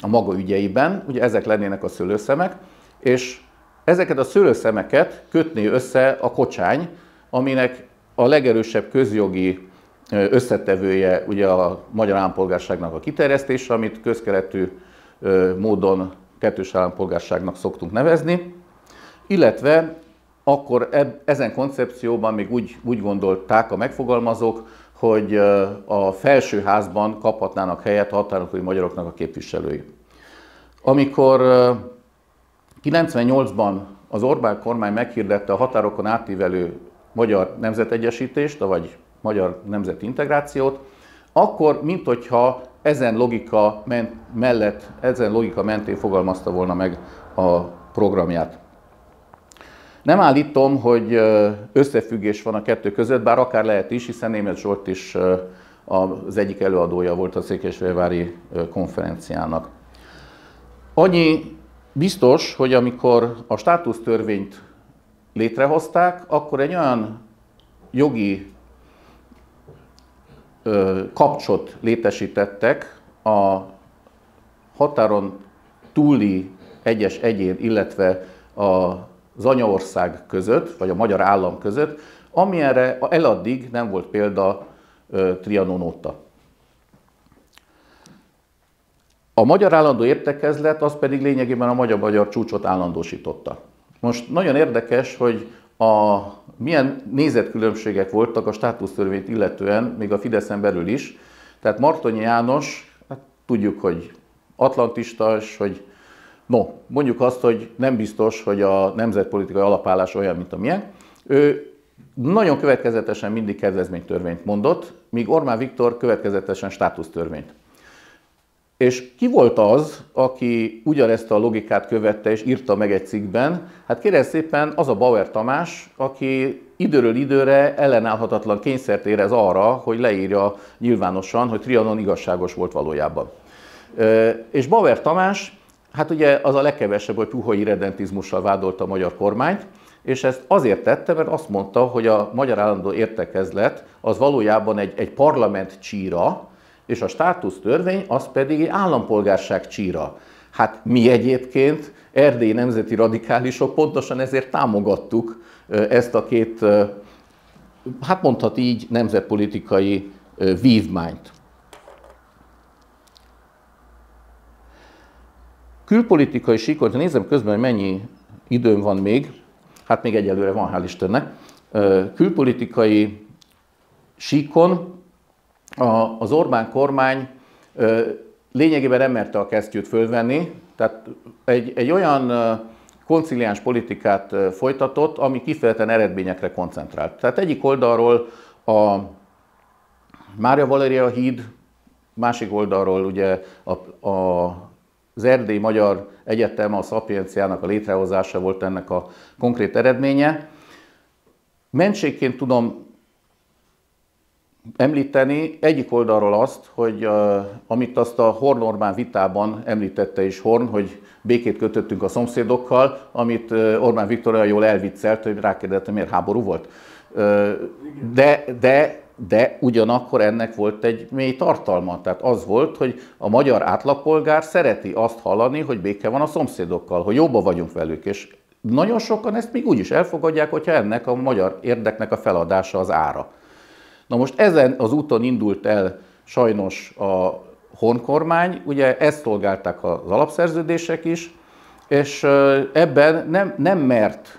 a maga ügyeiben, ugye ezek lennének a szőlőszemek, és ezeket a szőlőszemeket kötné össze a kocsány, aminek a legerősebb közjogi összetevője ugye a magyar állampolgárságnak a kiterjesztése, amit közkeletű módon kettős állampolgárságnak szoktunk nevezni, illetve akkor ezen koncepcióban még úgy, úgy gondolták a megfogalmazók, hogy a felsőházban kaphatnának helyet a határokori magyaroknak a képviselői. Amikor 98-ban az Orbán kormány meghirdette a határokon átívelő magyar nemzetegyesítést, vagy magyar nemzetintegrációt, akkor, mint hogyha ezen logika mellett, ezen logika mentén fogalmazta volna meg a programját. Nem állítom, hogy összefüggés van a kettő között, bár akár lehet is, hiszen Németh Zsolt is az egyik előadója volt a Székesfehérvári konferenciának. Annyi biztos, hogy amikor a státusztörvényt létrehozták, akkor egy olyan jogi kapcsot létesítettek a határon túli egyes egyén, illetve a az anyaország között, vagy a magyar állam között, amilyenre eladdig nem volt példa Trianon óta. A magyar állandó értekezlet az pedig lényegében a magyar-magyar csúcsot állandósította. Most nagyon érdekes, hogy a, milyen nézetkülönbségek voltak a státusztörvényt illetően, még a Fideszen belül is. Tehát Martonyi János, hát tudjuk, hogy atlantista, és hogy no, mondjuk azt, hogy nem biztos, hogy a nemzetpolitikai alapállás olyan, mint a milyen. Ő nagyon következetesen mindig kedvezménytörvényt mondott, míg Orbán Viktor következetesen státusztörvényt. És ki volt az, aki ugyanezt a logikát követte és írta meg egy cikkben? Hát kérem szépen az a Bauer Tamás, aki időről időre ellenállhatatlan kényszert érez arra, hogy leírja nyilvánosan, hogy Trianon igazságos volt valójában. És Bauer Tamás, hát ugye az a legkevesebb, hogy puhai redentizmussal vádolta a magyar kormányt, és ezt azért tette, mert azt mondta, hogy a Magyar Állandó Értekezlet az valójában egy, egy parlament csíra, és a státusz törvény az pedig egy állampolgárság csíra. Hát mi egyébként, erdélyi nemzeti radikálisok pontosan ezért támogattuk ezt a két, hát mondhat így, nemzetpolitikai vívmányt. Külpolitikai síkon, ha nézem közben, hogy mennyi időm van még, hát még egyelőre van, hál' Istennek, külpolitikai síkon az Orbán kormány lényegében nem merte a kesztyűt fölvenni, tehát egy, egy olyan konciliáns politikát folytatott, ami kifejezetten eredményekre koncentrált. Tehát egyik oldalról a Mária Valéria híd, másik oldalról ugye a, a, az Erdély Magyar Egyetem, a Szapienciának a létrehozása volt ennek a konkrét eredménye. Mentségként tudom említeni egyik oldalról azt, hogy amit azt a Horn Orbán vitában említette is Horn, hogy békét kötöttünk a szomszédokkal, amit Orbán Viktor olyan jól elviccelt, hogy rákérdezte, miért háború volt. De, de, de ugyanakkor ennek volt egy mély tartalma. Tehát az volt, hogy a magyar átlagpolgár szereti azt hallani, hogy béke van a szomszédokkal, hogy jobban vagyunk velük, és nagyon sokan ezt még úgy is elfogadják, hogyha ennek a magyar érdeknek a feladása az ára. Na most ezen az úton indult el sajnos a honkormány, ugye ezt szolgálták az alapszerződések is, és ebben nem, nem mert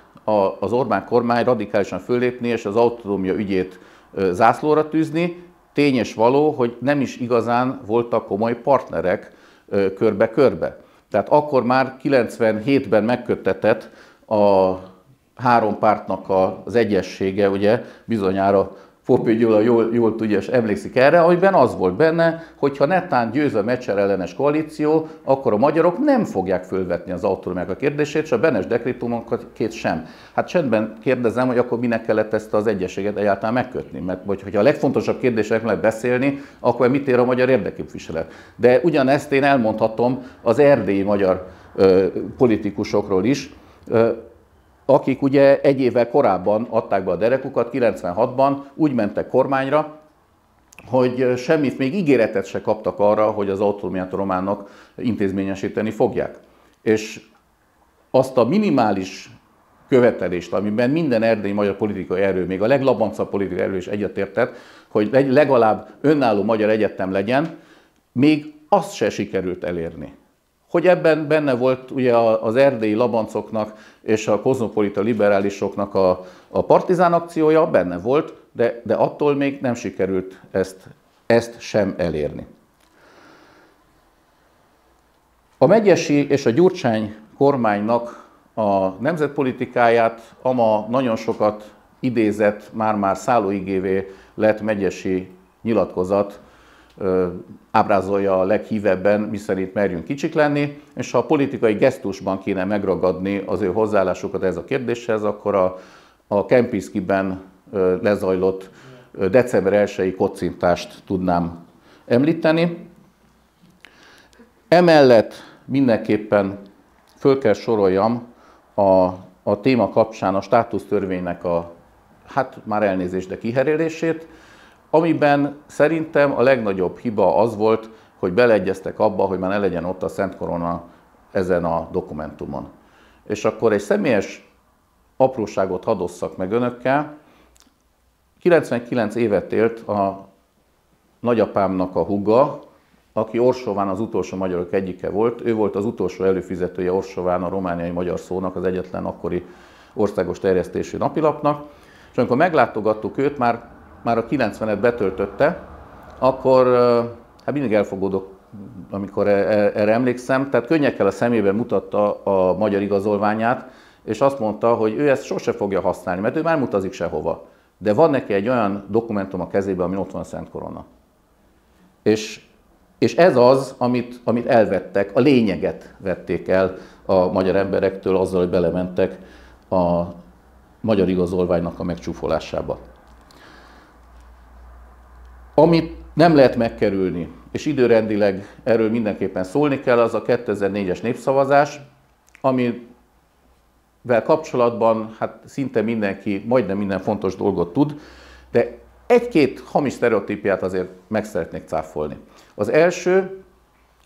az Orbán kormány radikálisan fölépni és az autonómia ügyét zászlóra tűzni. Tényes való, hogy nem is igazán voltak komoly partnerek körbe-körbe. Tehát akkor már 97-ben megköttetett a három pártnak az egyessége, ugye bizonyára Fopé Gyula jól, jól tudja és emlékszik erre, amiben az volt benne, hogy ha netán győz a Mecser ellenes koalíció, akkor a magyarok nem fogják fölvetni az autonómiák a kérdését, és a Benes dekrétumokat két sem. Hát csendben kérdezem, hogy akkor minek kellett ezt az egyességet egyáltalán megkötni, mert vagy, hogyha a legfontosabb kérdésekről lehet beszélni, akkor mit ér a magyar érdekképviselet. De ugyanezt én elmondhatom az erdélyi magyar ö, politikusokról is, ö, akik ugye egy évvel korábban adták be a derekukat, 96-ban úgy mentek kormányra, hogy semmit, még ígéretet se kaptak arra, hogy az autonómiát a románnak intézményesíteni fogják. És azt a minimális követelést, amiben minden erdélyi magyar politikai erő, még a leglabancabb politikai erő is egyetértett, hogy legalább önálló magyar egyetem legyen, még azt se sikerült elérni hogy ebben benne volt ugye az erdélyi labancoknak és a kozmopolita liberálisoknak a, a partizán akciója, benne volt, de, de attól még nem sikerült ezt, ezt sem elérni. A Megyesi és a Gyurcsány kormánynak a nemzetpolitikáját ama nagyon sokat idézett, már-már szállóigévé lett Megyesi nyilatkozat ábrázolja a leghívebben, miszerint merjünk kicsik lenni, és ha a politikai gesztusban kéne megragadni az ő hozzáállásukat ez a kérdéshez, akkor a, a Kempinski-ben lezajlott december 1-i kocintást tudnám említeni. Emellett mindenképpen föl kell soroljam a, a téma kapcsán a státusztörvénynek a, hát már elnézést, de kiherélését, amiben szerintem a legnagyobb hiba az volt, hogy beleegyeztek abba, hogy már ne legyen ott a Szent Korona ezen a dokumentumon. És akkor egy személyes apróságot hadosszak meg önökkel. 99 évet élt a nagyapámnak a huga, aki Orsován az utolsó magyarok egyike volt. Ő volt az utolsó előfizetője Orsován a romániai magyar szónak, az egyetlen akkori országos terjesztésű napilapnak. És amikor meglátogattuk őt, már, már a 90-et betöltötte, akkor hát mindig elfogadok, amikor e, e, erre emlékszem, tehát könnyekkel a szemében mutatta a magyar igazolványát, és azt mondta, hogy ő ezt sose fogja használni, mert ő már mutazik sehova. De van neki egy olyan dokumentum a kezében, ami ott van a Szent Korona. És, és ez az, amit, amit elvettek, a lényeget vették el a magyar emberektől azzal, hogy belementek a magyar igazolványnak a megcsúfolásába. Amit nem lehet megkerülni, és időrendileg erről mindenképpen szólni kell, az a 2004-es népszavazás, amivel kapcsolatban hát szinte mindenki, majdnem minden fontos dolgot tud, de egy-két hamis sztereotípiát azért meg szeretnék cáfolni. Az első,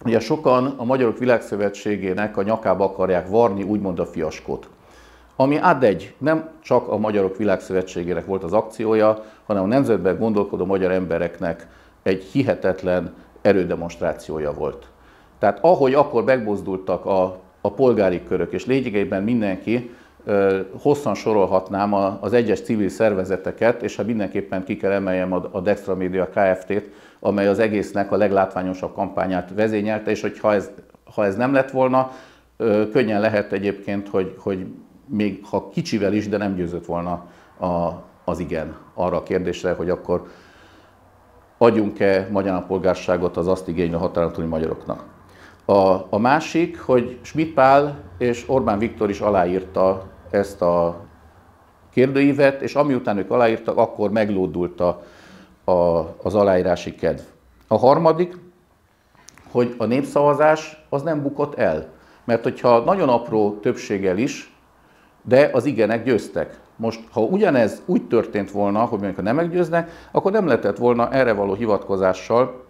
ugye sokan a Magyarok Világszövetségének a nyakába akarják varni úgymond a fiaskót. Ami ad egy, nem csak a Magyarok Világszövetségének volt az akciója, hanem a nemzetben gondolkodó magyar embereknek egy hihetetlen erődemonstrációja volt. Tehát ahogy akkor megbozdultak a, a polgári körök, és lényegében mindenki, hosszan sorolhatnám az egyes civil szervezeteket, és ha mindenképpen ki kell emeljem a Dextra Media Kft-t, amely az egésznek a leglátványosabb kampányát vezényelte, és hogy ha ez, ha ez nem lett volna, könnyen lehet egyébként, hogy, hogy még ha kicsivel is, de nem győzött volna a, az igen arra a kérdésre, hogy akkor adjunk-e magyar polgárságot az azt igénylő határon magyaroknak. A, a másik, hogy Schmidt Pál és Orbán Viktor is aláírta ezt a kérdőívet, és amiután ők aláírtak, akkor meglódult a, a, az aláírási kedv. A harmadik, hogy a népszavazás az nem bukott el. Mert hogyha nagyon apró többséggel is, de az igenek győztek. Most, ha ugyanez úgy történt volna, hogy mondjuk nem meggyőznek, akkor nem lehetett volna erre való hivatkozással.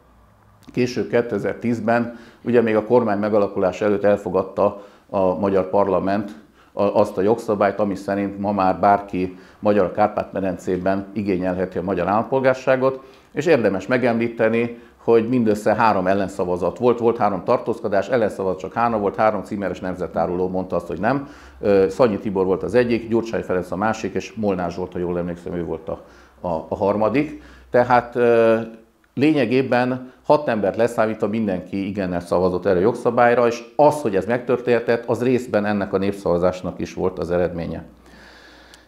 Később 2010-ben, ugye még a kormány megalakulás előtt elfogadta a magyar parlament azt a jogszabályt, ami szerint ma már bárki magyar Kárpát-medencében igényelheti a magyar állampolgárságot, és érdemes megemlíteni, hogy mindössze három ellenszavazat volt, volt három tartózkodás, ellenszavazat csak három volt, három címeres nemzetáruló mondta azt, hogy nem. Szanyi Tibor volt az egyik, Gyurcsány Ferenc a másik, és Molnár Zsolt, ha jól emlékszem, ő volt a, a, a harmadik. Tehát lényegében hat embert leszámítva mindenki igennel szavazott erre a jogszabályra, és az, hogy ez megtörténhetett, az részben ennek a népszavazásnak is volt az eredménye.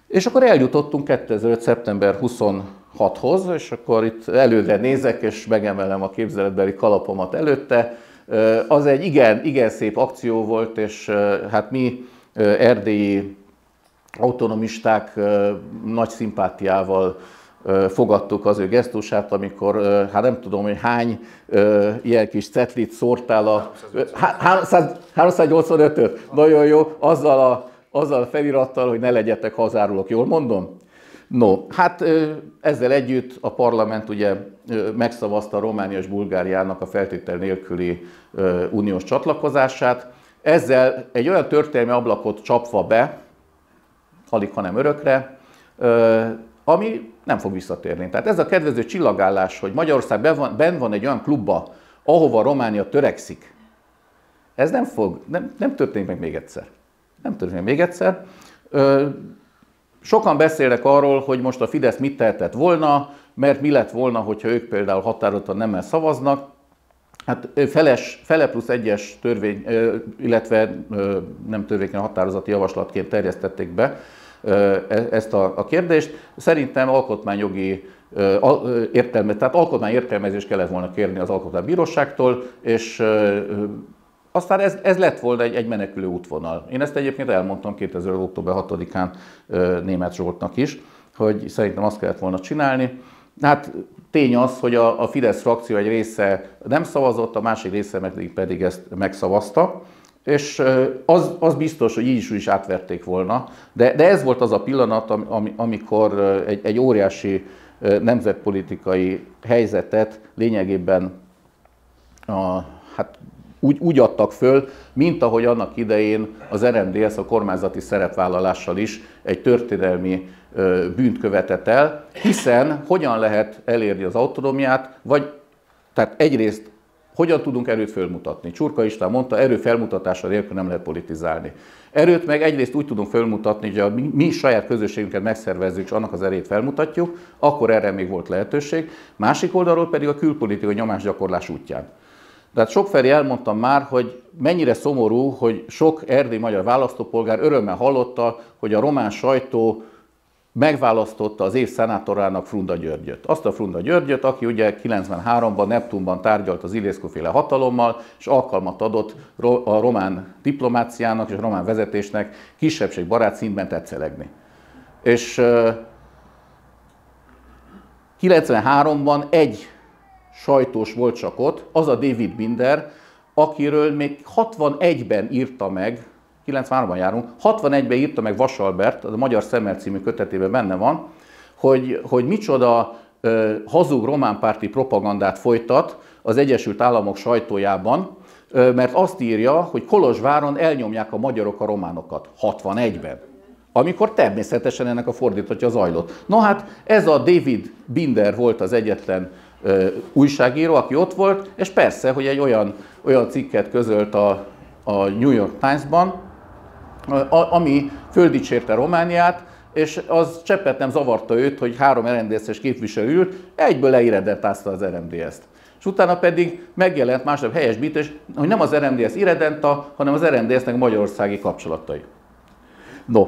És akkor eljutottunk 2005. szeptember 26-hoz, és akkor itt előre nézek, és megemelem a képzeletbeli kalapomat előtte. Az egy igen, igen szép akció volt, és hát mi erdélyi autonomisták nagy szimpátiával fogadtuk az ő gesztusát, amikor, hát nem tudom, hogy hány ilyen kis cetlit szórtál a... 385-öt, nagyon jó, azzal a, azzal a felirattal, hogy ne legyetek hazárulok, jól mondom? No, hát ezzel együtt a parlament ugye megszavazta Románia és Bulgáriának a feltétel nélküli uniós csatlakozását. Ezzel egy olyan történelmi ablakot csapva be, alig hanem örökre, ami nem fog visszatérni. Tehát ez a kedvező csillagállás, hogy Magyarország ben van, ben van egy olyan klubba, ahova Románia törekszik, ez nem fog, nem, nem történik meg még egyszer. Nem történik még egyszer. Sokan beszélnek arról, hogy most a Fidesz mit tehetett volna, mert mi lett volna, hogyha ők például határozottan nemmel szavaznak. Hát feles, fele plusz egyes törvény, illetve nem törvény, határozati javaslatként terjesztették be E, ezt a, a kérdést. Szerintem alkotmányjogi értelme, tehát alkotmány értelmezést kellett volna kérni az alkotmánybíróságtól, és aztán ez, ez lett volna egy, egy menekülő útvonal. Én ezt egyébként elmondtam 2000. október 6-án német Zsoltnak is, hogy szerintem azt kellett volna csinálni. Hát tény az, hogy a, a Fidesz frakció egy része nem szavazott, a másik része pedig ezt megszavazta és az, az biztos, hogy így is, is átverték volna, de, de ez volt az a pillanat, am, amikor egy, egy óriási nemzetpolitikai helyzetet lényegében a, hát úgy, úgy adtak föl, mint ahogy annak idején az RMDS a kormányzati szerepvállalással is egy történelmi bűnt követett el, hiszen hogyan lehet elérni az autonómiát, vagy tehát egyrészt Hogyan tudunk erőt fölmutatni? Csurka István mondta, erő felmutatása nélkül nem lehet politizálni. Erőt meg egyrészt úgy tudunk felmutatni, hogy a mi, mi saját közösségünket megszervezzük, és annak az erét felmutatjuk, akkor erre még volt lehetőség. Másik oldalról pedig a külpolitikai nyomásgyakorlás útján. Tehát sokfelé elmondtam már, hogy mennyire szomorú, hogy sok erdély magyar választópolgár örömmel hallotta, hogy a román sajtó megválasztotta az év szenátorának Frunda Györgyöt. Azt a Frunda Györgyöt, aki ugye 93-ban Neptunban tárgyalt az Ilészkó féle hatalommal, és alkalmat adott a román diplomáciának és a román vezetésnek kisebbség barát szintben tetszelegni. És 93-ban egy sajtós volt csak ott, az a David Binder, akiről még 61-ben írta meg 93-ban járunk, 61-ben írta meg Vasalbert, a Magyar Szemmel című kötetében benne van, hogy, hogy micsoda ö, hazug román párti propagandát folytat az Egyesült Államok sajtójában, ö, mert azt írja, hogy Kolozsváron elnyomják a magyarok a románokat. 61-ben amikor természetesen ennek a fordítatja zajlott. No hát ez a David Binder volt az egyetlen újságíró, aki ott volt, és persze, hogy egy olyan, olyan cikket közölt a, a New York Times-ban, ami földicsérte Romániát, és az cseppet nem zavarta őt, hogy három RMDS-es képviselő ült, egyből leiredentázta az RMDS-t. És utána pedig megjelent másnap helyesbítés, hogy nem az RMDS irredenta, hanem az RMDS-nek magyarországi kapcsolatai. No,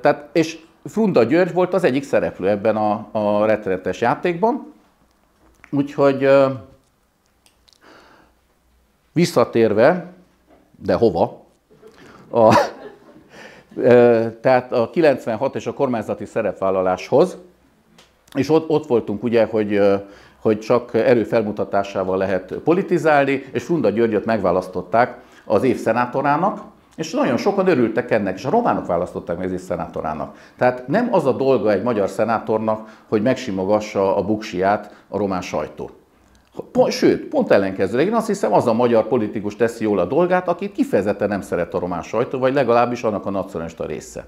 tehát, és Frunda György volt az egyik szereplő ebben a, a rettenetes játékban, úgyhogy visszatérve, de hova, a, tehát a 96 és a kormányzati szerepvállaláshoz, és ott, ott voltunk ugye, hogy, hogy csak erő felmutatásával lehet politizálni, és Funda Györgyöt megválasztották az év szenátorának, és nagyon sokan örültek ennek, és a románok választották meg év szenátorának. Tehát nem az a dolga egy magyar szenátornak, hogy megsimogassa a buksiát a román sajtó. Sőt, pont ellenkezőleg, én azt hiszem, az a magyar politikus teszi jól a dolgát, akit kifejezetten nem szeret a román sajtó, vagy legalábbis annak a nacionalista része.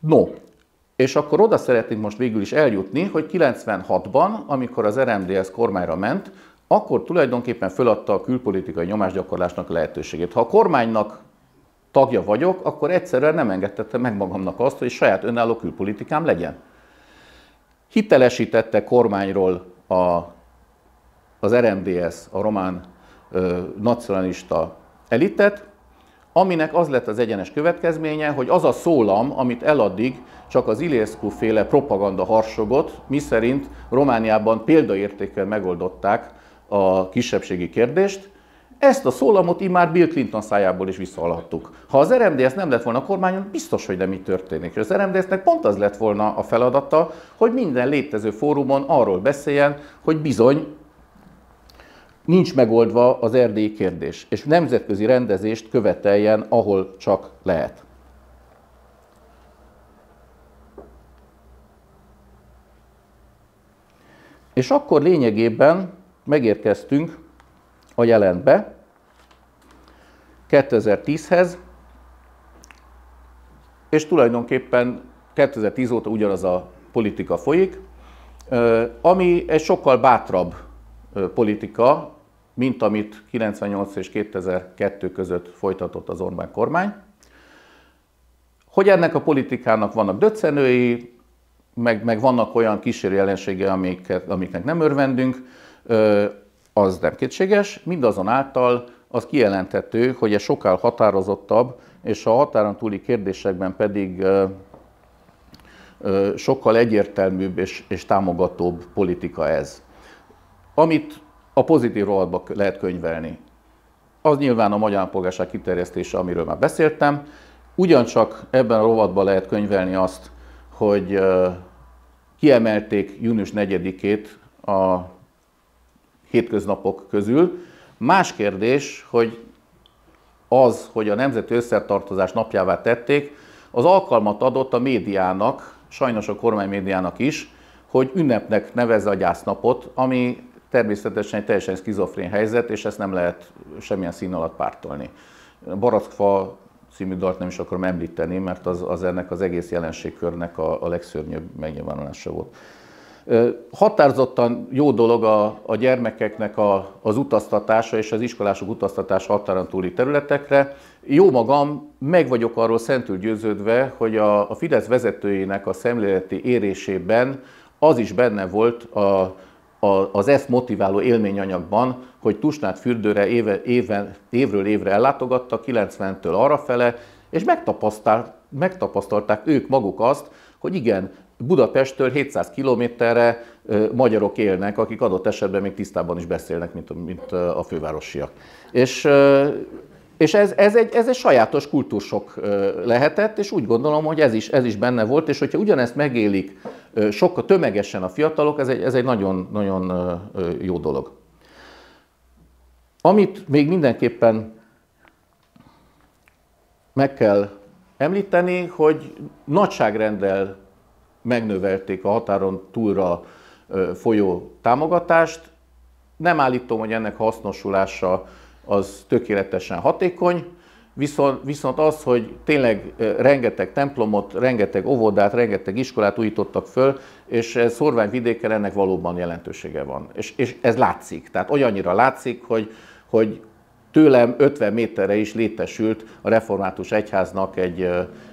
No, és akkor oda szeretnénk most végül is eljutni, hogy 96-ban, amikor az RMDS kormányra ment, akkor tulajdonképpen föladta a külpolitikai nyomásgyakorlásnak lehetőségét. Ha a kormánynak tagja vagyok, akkor egyszerűen nem engedtettem meg magamnak azt, hogy saját önálló külpolitikám legyen. Hitelesítette kormányról a az RMDS, a román ö, nacionalista elitet, aminek az lett az egyenes következménye, hogy az a szólam, amit eladdig csak az Iliescu féle propaganda harsogott, miszerint Romániában példaértékkel megoldották a kisebbségi kérdést, ezt a szólamot immár Bill Clinton szájából is visszahallhattuk. Ha az RMDS nem lett volna kormányon, biztos, hogy nem így történik. Az RMDS-nek pont az lett volna a feladata, hogy minden létező fórumon arról beszéljen, hogy bizony nincs megoldva az erdélyi kérdés, és nemzetközi rendezést követeljen, ahol csak lehet. És akkor lényegében megérkeztünk a jelentbe, 2010-hez, és tulajdonképpen 2010 óta ugyanaz a politika folyik, ami egy sokkal bátrabb politika, mint amit 98 és 2002 között folytatott az Orbán kormány. Hogy ennek a politikának vannak döccenői, meg, meg vannak olyan kísérő jelensége, amiket, amiknek nem örvendünk, az nem kétséges. Mindazonáltal az kijelenthető, hogy ez sokkal határozottabb, és a határon túli kérdésekben pedig sokkal egyértelműbb és, és támogatóbb politika ez. Amit a pozitív rovatba lehet könyvelni. Az nyilván a magyar polgárság kiterjesztése, amiről már beszéltem. Ugyancsak ebben a rovatban lehet könyvelni azt, hogy kiemelték június 4-ét a hétköznapok közül. Más kérdés, hogy az, hogy a Nemzeti Összetartozás napjává tették, az alkalmat adott a médiának, sajnos a kormány médiának is, hogy ünnepnek nevezze a gyásznapot, ami természetesen egy teljesen szkizofrén helyzet, és ezt nem lehet semmilyen szín alatt pártolni. Barackfa című dalt nem is akarom említeni, mert az, az ennek az egész jelenségkörnek a, a legszörnyűbb megnyilvánulása volt. Határozottan jó dolog a, a gyermekeknek a, az utaztatása és az iskolások utaztatása határon túli területekre. Jó magam, meg vagyok arról szentül győződve, hogy a, a Fidesz vezetőinek a szemléleti érésében az is benne volt a, a, az ezt motiváló élményanyagban, hogy Tusnát fürdőre éve, éve, évről évre ellátogatta, 90-től arrafele, és megtapasztalták ők maguk azt, hogy igen, Budapesttől 700 kilométerre magyarok élnek, akik adott esetben még tisztában is beszélnek, mint, mint a fővárosiak. És, és ez, ez, egy, ez egy sajátos kultúrsok lehetett, és úgy gondolom, hogy ez is, ez is benne volt, és hogyha ugyanezt megélik sokkal tömegesen a fiatalok, ez egy, ez egy nagyon, nagyon jó dolog. Amit még mindenképpen meg kell említeni, hogy nagyságrendel megnövelték a határon túlra folyó támogatást. Nem állítom, hogy ennek hasznosulása az tökéletesen hatékony, viszont, viszont az, hogy tényleg rengeteg templomot, rengeteg óvodát, rengeteg iskolát újítottak föl, és szorványvidéken ennek valóban jelentősége van. És, és ez látszik, tehát olyannyira látszik, hogy, hogy tőlem 50 méterre is létesült a református egyháznak egy,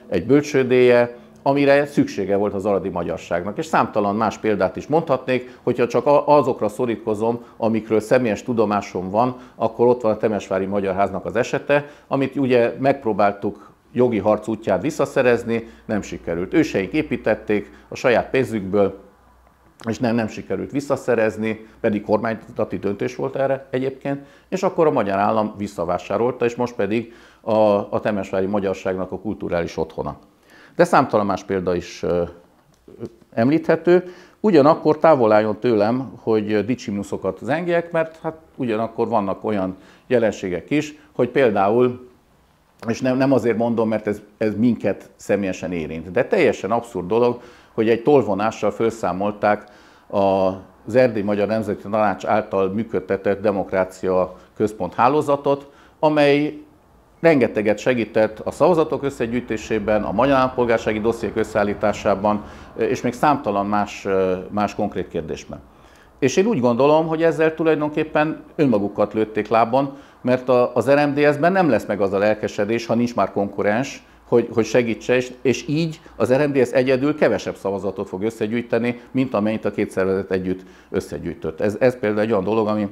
egy bölcsődéje, amire szüksége volt az aradi magyarságnak. És számtalan más példát is mondhatnék, hogyha csak azokra szorítkozom, amikről személyes tudomásom van, akkor ott van a Temesvári Magyar Háznak az esete, amit ugye megpróbáltuk jogi harc útján visszaszerezni, nem sikerült. Őseink építették a saját pénzükből, és nem, nem sikerült visszaszerezni, pedig kormányzati döntés volt erre egyébként, és akkor a magyar állam visszavásárolta, és most pedig a, a Temesvári Magyarságnak a kulturális otthona. De számtalan más példa is említhető. Ugyanakkor távol álljon tőlem, hogy dicsimnuszokat zengjek, mert hát ugyanakkor vannak olyan jelenségek is, hogy például, és nem, nem azért mondom, mert ez, ez minket személyesen érint, de teljesen abszurd dolog, hogy egy tolvonással felszámolták az Erdély Magyar Nemzeti Tanács által működtetett demokrácia központ hálózatot, amely rengeteget segített a szavazatok összegyűjtésében, a magyar állampolgársági dossziék összeállításában, és még számtalan más, más konkrét kérdésben. És én úgy gondolom, hogy ezzel tulajdonképpen önmagukat lőtték lábon, mert az RMDS-ben nem lesz meg az a lelkesedés, ha nincs már konkurens, hogy, hogy segítse, és, és így az RMDS egyedül kevesebb szavazatot fog összegyűjteni, mint amennyit a két szervezet együtt összegyűjtött. Ez, ez például egy olyan dolog, ami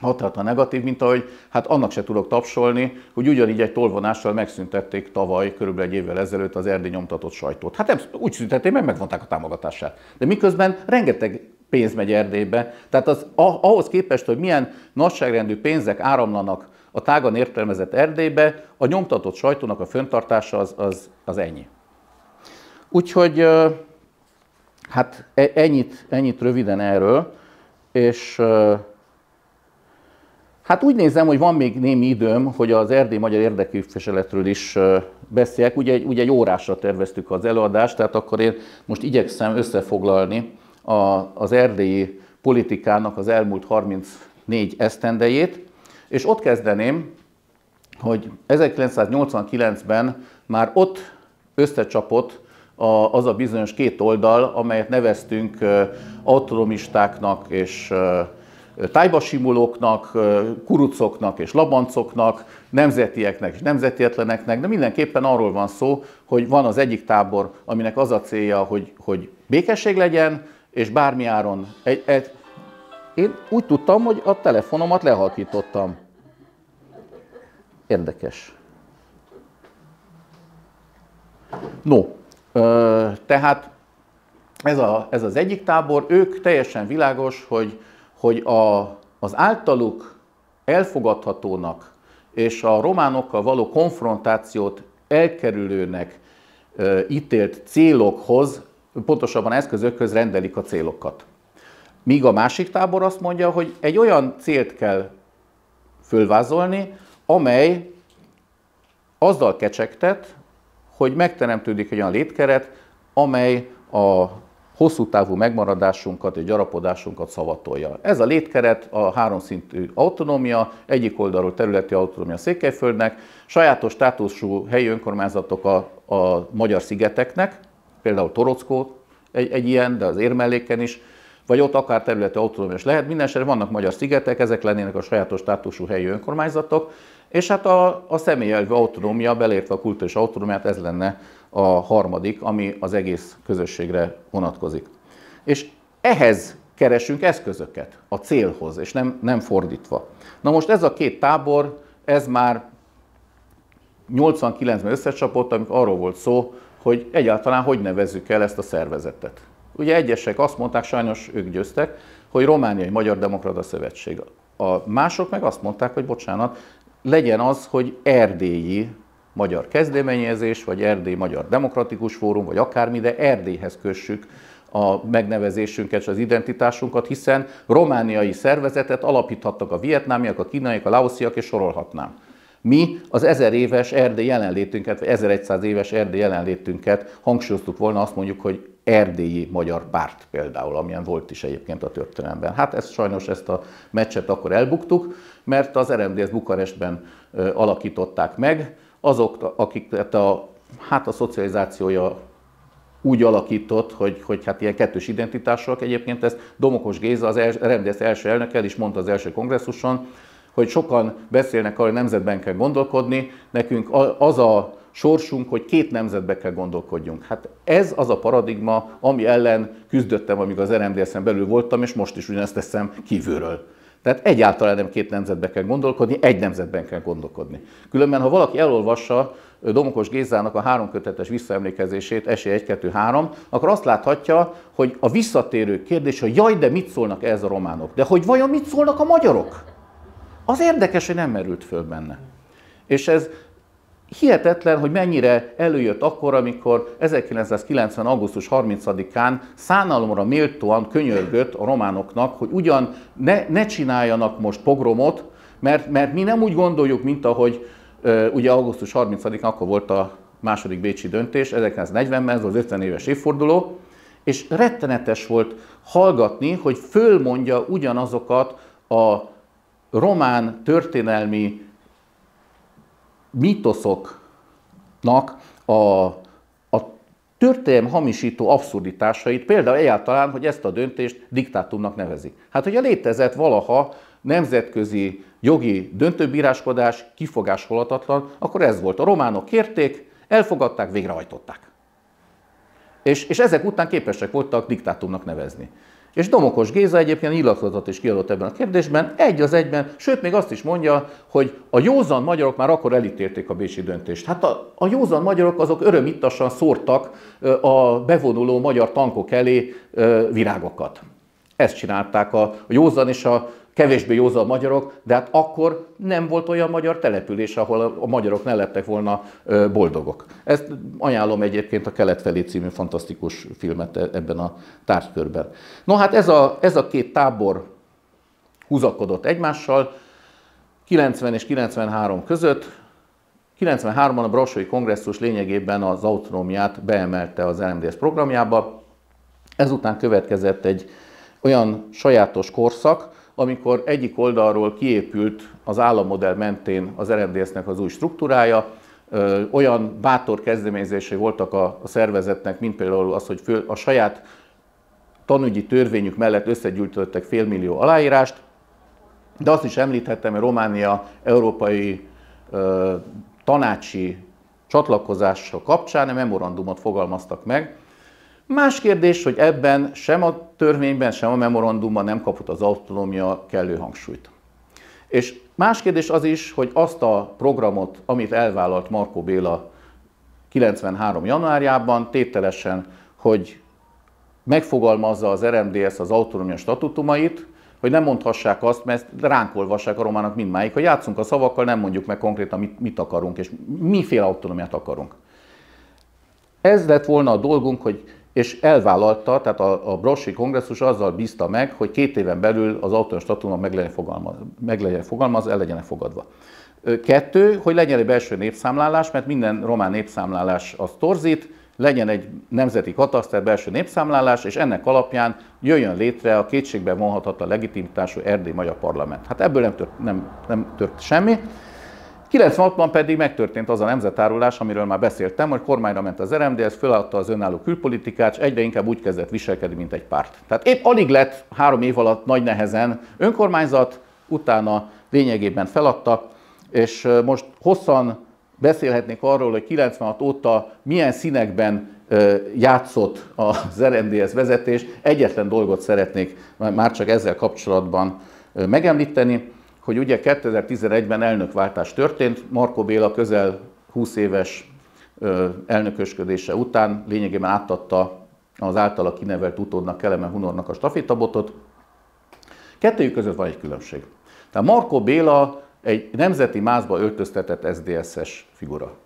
határta negatív, mint ahogy hát annak se tudok tapsolni, hogy ugyanígy egy tolvonással megszüntették tavaly, körülbelül egy évvel ezelőtt az erdély nyomtatott sajtót. Hát nem, úgy szüntették meg, megvonták a támogatását. De miközben rengeteg pénz megy Erdélybe. Tehát az, ahhoz képest, hogy milyen nagyságrendű pénzek áramlanak a tágan értelmezett Erdélybe, a nyomtatott sajtónak a föntartása az, az, az ennyi. Úgyhogy hát e, ennyit, ennyit röviden erről, és Hát úgy nézem, hogy van még némi időm, hogy az Erdély Magyar Érdekképviseletről is beszéljek. Ugye, ugye egy órásra terveztük az előadást, tehát akkor én most igyekszem összefoglalni a, az erdélyi politikának az elmúlt 34 esztendejét, és ott kezdeném, hogy 1989-ben már ott összecsapott az a bizonyos két oldal, amelyet neveztünk autonomistáknak és tájbasimulóknak, kurucoknak és labancoknak, nemzetieknek és nemzetietleneknek, de mindenképpen arról van szó, hogy van az egyik tábor, aminek az a célja, hogy, hogy békesség legyen, és bármi áron. Egy, egy, én úgy tudtam, hogy a telefonomat lehalkítottam. Érdekes. No, tehát ez, a, ez az egyik tábor, ők teljesen világos, hogy hogy a, az általuk elfogadhatónak és a románokkal való konfrontációt elkerülőnek e, ítélt célokhoz, pontosabban eszközökhöz rendelik a célokat. Míg a másik tábor azt mondja, hogy egy olyan célt kell fölvázolni, amely azzal kecsegtet, hogy megteremtődik egy olyan létkeret, amely a hosszú távú megmaradásunkat és gyarapodásunkat szavatolja. Ez a létkeret a háromszintű autonómia, egyik oldalról területi autonómia Székelyföldnek, sajátos státuszú helyi önkormányzatok a, a magyar szigeteknek, például Torockó egy, egy ilyen, de az érmelléken is, vagy ott akár területi autonómiás lehet. Mindenesetre vannak magyar szigetek, ezek lennének a sajátos státusú helyi önkormányzatok, és hát a, a személyelvű autonómia, belértve a kultúrás autonómiát, ez lenne a harmadik, ami az egész közösségre vonatkozik. És ehhez keresünk eszközöket a célhoz, és nem, nem fordítva. Na most ez a két tábor, ez már 89-ben összecsapott, amikor arról volt szó, hogy egyáltalán hogy nevezzük el ezt a szervezetet. Ugye egyesek azt mondták, sajnos ők győztek, hogy Romániai Magyar Demokrata Szövetség. A mások meg azt mondták, hogy bocsánat, legyen az, hogy erdélyi magyar kezdeményezés, vagy Erdély Magyar Demokratikus Fórum, vagy akármi, de Erdélyhez kössük a megnevezésünket és az identitásunkat, hiszen romániai szervezetet alapíthattak a vietnámiak, a kínaiak, a laosziak, és sorolhatnám. Mi az ezer éves Erdély jelenlétünket, vagy 1100 éves Erdély jelenlétünket hangsúlyoztuk volna, azt mondjuk, hogy erdélyi magyar párt például, amilyen volt is egyébként a történelemben. Hát ezt sajnos ezt a meccset akkor elbuktuk, mert az RMDS Bukarestben alakították meg, azok, akik hát a, hát a szocializációja úgy alakított, hogy, hogy hát ilyen kettős identitások. Egyébként ezt Domokos Géza, az els, RMDS első elnöke el is mondta az első kongresszuson, hogy sokan beszélnek arról, hogy nemzetben kell gondolkodni, nekünk az a sorsunk, hogy két nemzetbe kell gondolkodjunk. Hát ez az a paradigma, ami ellen küzdöttem, amíg az RMDS-en belül voltam, és most is ugyanezt teszem kívülről. Tehát egyáltalán nem két nemzetbe kell gondolkodni, egy nemzetben kell gondolkodni. Különben, ha valaki elolvassa Domokos Gézának a három kötetes visszaemlékezését, esély 1, 2, 3, akkor azt láthatja, hogy a visszatérő kérdés, hogy jaj, de mit szólnak ez a románok? De hogy vajon mit szólnak a magyarok? Az érdekes, hogy nem merült föl benne. És ez hihetetlen, hogy mennyire előjött akkor, amikor 1990. augusztus 30-án szánalomra méltóan könyörgött a románoknak, hogy ugyan ne, ne csináljanak most pogromot, mert, mert mi nem úgy gondoljuk, mint ahogy ugye augusztus 30-án akkor volt a második bécsi döntés, 1940-ben, ez az 50 éves évforduló, és rettenetes volt hallgatni, hogy fölmondja ugyanazokat a román történelmi mítoszoknak a, a történelem hamisító abszurditásait, például egyáltalán, hogy ezt a döntést diktátumnak nevezik. Hát, hogyha létezett valaha nemzetközi jogi döntőbíráskodás, kifogásolhatatlan, akkor ez volt. A románok kérték, elfogadták, végrehajtották. És, és ezek után képesek voltak diktátumnak nevezni. És Domokos Géza egyébként nyilatkozatot is kiadott ebben a kérdésben, egy az egyben, sőt még azt is mondja, hogy a józan magyarok már akkor elítélték a bécsi döntést. Hát a, a józan magyarok azok örömittasan szórtak a bevonuló magyar tankok elé virágokat. Ezt csinálták a, a józan és a kevésbé józan magyarok, de hát akkor nem volt olyan magyar település, ahol a magyarok ne lettek volna boldogok. Ezt ajánlom egyébként a Kelet felé című fantasztikus filmet e, ebben a tárgykörben. No hát ez a, ez a két tábor húzakodott egymással, 90 és 93 között. 93-ban a Brassói kongresszus lényegében az autonómiát beemelte az LMDS programjába. Ezután következett egy olyan sajátos korszak, amikor egyik oldalról kiépült az állammodell mentén az RMDS-nek az új struktúrája, olyan bátor kezdeményezései voltak a, szervezetnek, mint például az, hogy a saját tanügyi törvényük mellett összegyűjtöttek félmillió aláírást, de azt is említhettem, hogy Románia európai tanácsi csatlakozása kapcsán memorandumot fogalmaztak meg, Más kérdés, hogy ebben sem a törvényben, sem a memorandumban nem kapott az autonómia kellő hangsúlyt. És más kérdés az is, hogy azt a programot, amit elvállalt Markó Béla 93. januárjában, tételesen, hogy megfogalmazza az RMDS az autonómia statutumait, hogy nem mondhassák azt, mert ránk olvassák a romának mindmáig, hogy játszunk a szavakkal, nem mondjuk meg konkrétan, mit, mit akarunk, és miféle autonómiát akarunk. Ez lett volna a dolgunk, hogy és elvállalta, tehát a, a Brossi kongresszus azzal bízta meg, hogy két éven belül az autonóm statúma meg legyen fogalmaz, meg fogalmaz, el legyen fogadva. Kettő, hogy legyen egy belső népszámlálás, mert minden román népszámlálás az torzít, legyen egy nemzeti kataszter belső népszámlálás, és ennek alapján jöjjön létre a kétségben vonhatatlan legitimitású erdély magyar parlament. Hát ebből nem tört, nem, nem tört semmi. 96-ban pedig megtörtént az a nemzetárulás, amiről már beszéltem, hogy kormányra ment az RMDS, feladta az önálló külpolitikát, és egyre inkább úgy kezdett viselkedni, mint egy párt. Tehát épp alig lett három év alatt nagy nehezen önkormányzat, utána lényegében feladta, és most hosszan beszélhetnék arról, hogy 96 óta milyen színekben játszott az RMDS vezetés. Egyetlen dolgot szeretnék már csak ezzel kapcsolatban megemlíteni, hogy ugye 2011-ben elnökváltás történt, Marko Béla közel 20 éves elnökösködése után lényegében átadta az általa kinevelt utódnak, Kelemen Hunornak a stafétabotot. Kettőjük között van egy különbség. Tehát Marko Béla egy nemzeti mázba öltöztetett SZDSZ-es figura.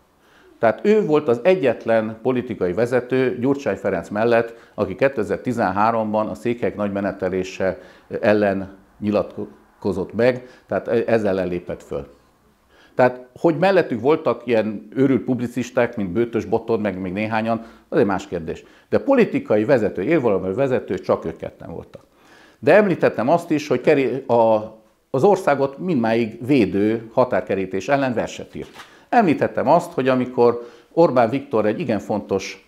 Tehát ő volt az egyetlen politikai vezető Gyurcsány Ferenc mellett, aki 2013-ban a székhelyek nagy menetelése ellen nyilatkozott meg, tehát ezzel lépett föl. Tehát, hogy mellettük voltak ilyen őrült publicisták, mint Bőtös Botton, meg még néhányan, az egy más kérdés. De politikai vezető, élvalamű vezető csak ők ketten voltak. De említettem azt is, hogy a, az országot mindmáig védő határkerítés ellen verset írt. Említettem azt, hogy amikor Orbán Viktor egy igen fontos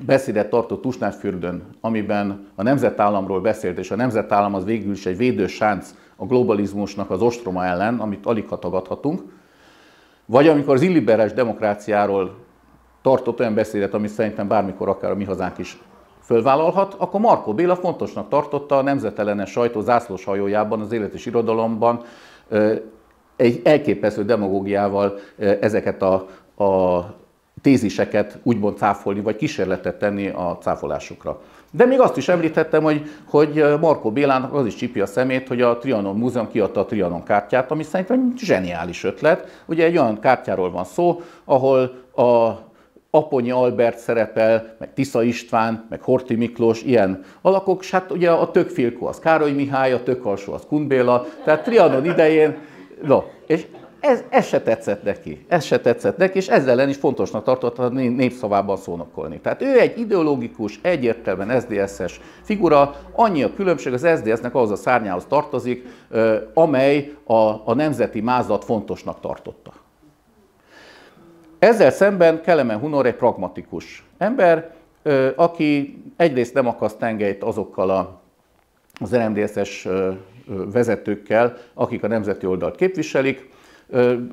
beszédet tartott Tusnádfürdőn, amiben a nemzetállamról beszélt, és a nemzetállam az végül is egy védősánc a globalizmusnak az ostroma ellen, amit alig hatagadhatunk, vagy amikor az illiberális demokráciáról tartott olyan beszédet, amit szerintem bármikor akár a mi hazánk is fölvállalhat, akkor Marko Béla fontosnak tartotta a nemzetellenes sajtó zászlós hajójában, az élet és irodalomban egy elképesztő demagógiával ezeket a, a téziseket úgymond cáfolni, vagy kísérletet tenni a cáfolásukra. De még azt is említettem, hogy, hogy Marko Bélának az is csipi a szemét, hogy a Trianon Múzeum kiadta a Trianon kártyát, ami szerintem egy zseniális ötlet. Ugye egy olyan kártyáról van szó, ahol a Aponyi Albert szerepel, meg Tisza István, meg Horti Miklós, ilyen alakok, és hát ugye a tökfilkó az Károly Mihály, a tökalsó az Kunbéla, tehát Trianon idején, no, és ez, ez se tetszett neki, ez se tetszett neki, és ezzel ellen is fontosnak tartotta népszavában szónokolni. Tehát ő egy ideológikus, egyértelműen SZDSZ-es figura, annyi a különbség, az SZDSZ-nek ahhoz a szárnyához tartozik, amely a, a nemzeti mázat fontosnak tartotta. Ezzel szemben Kelemen Hunor egy pragmatikus ember, aki egyrészt nem akaszt tengelyt azokkal a, az RMDSZ-es vezetőkkel, akik a nemzeti oldalt képviselik.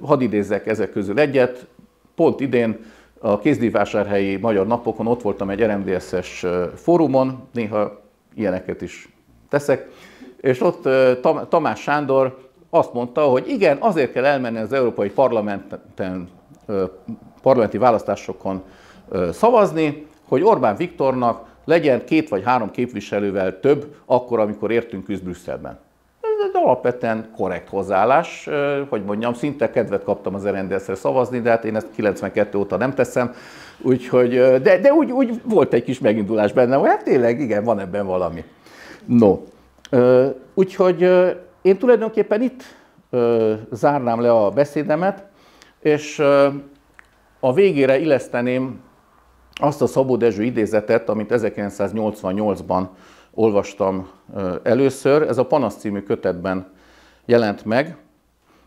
Hadd idézzek ezek közül egyet. Pont idén a kézdívásárhelyi magyar napokon ott voltam egy RMDSZ-es fórumon, néha ilyeneket is teszek, és ott Tamás Sándor azt mondta, hogy igen, azért kell elmenni az Európai Parlamenten parlamenti választásokon szavazni, hogy Orbán Viktornak legyen két vagy három képviselővel több, akkor, amikor értünk küzd Brüsszelben. Ez egy alapvetően korrekt hozzáállás, hogy mondjam, szinte kedvet kaptam az rndsz szavazni, de hát én ezt 92 óta nem teszem, úgyhogy, de, de úgy, úgy volt egy kis megindulás benne, hogy hát tényleg, igen, van ebben valami. No, úgyhogy én tulajdonképpen itt zárnám le a beszédemet, és a végére illeszteném azt a Szabó Dezső idézetet, amit 1988-ban olvastam először. Ez a Panasz című kötetben jelent meg.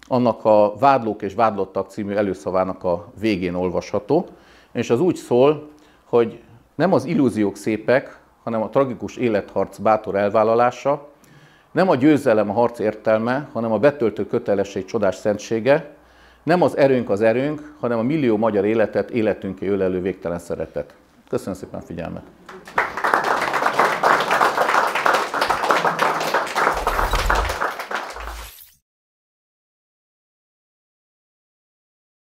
Annak a Vádlók és Vádlottak című előszavának a végén olvasható. És az úgy szól, hogy nem az illúziók szépek, hanem a tragikus életharc bátor elvállalása, nem a győzelem a harc értelme, hanem a betöltő kötelesség csodás szentsége, nem az erőnk az erőnk, hanem a millió magyar életet életünké ölelő végtelen szeretet. Köszönöm szépen a figyelmet!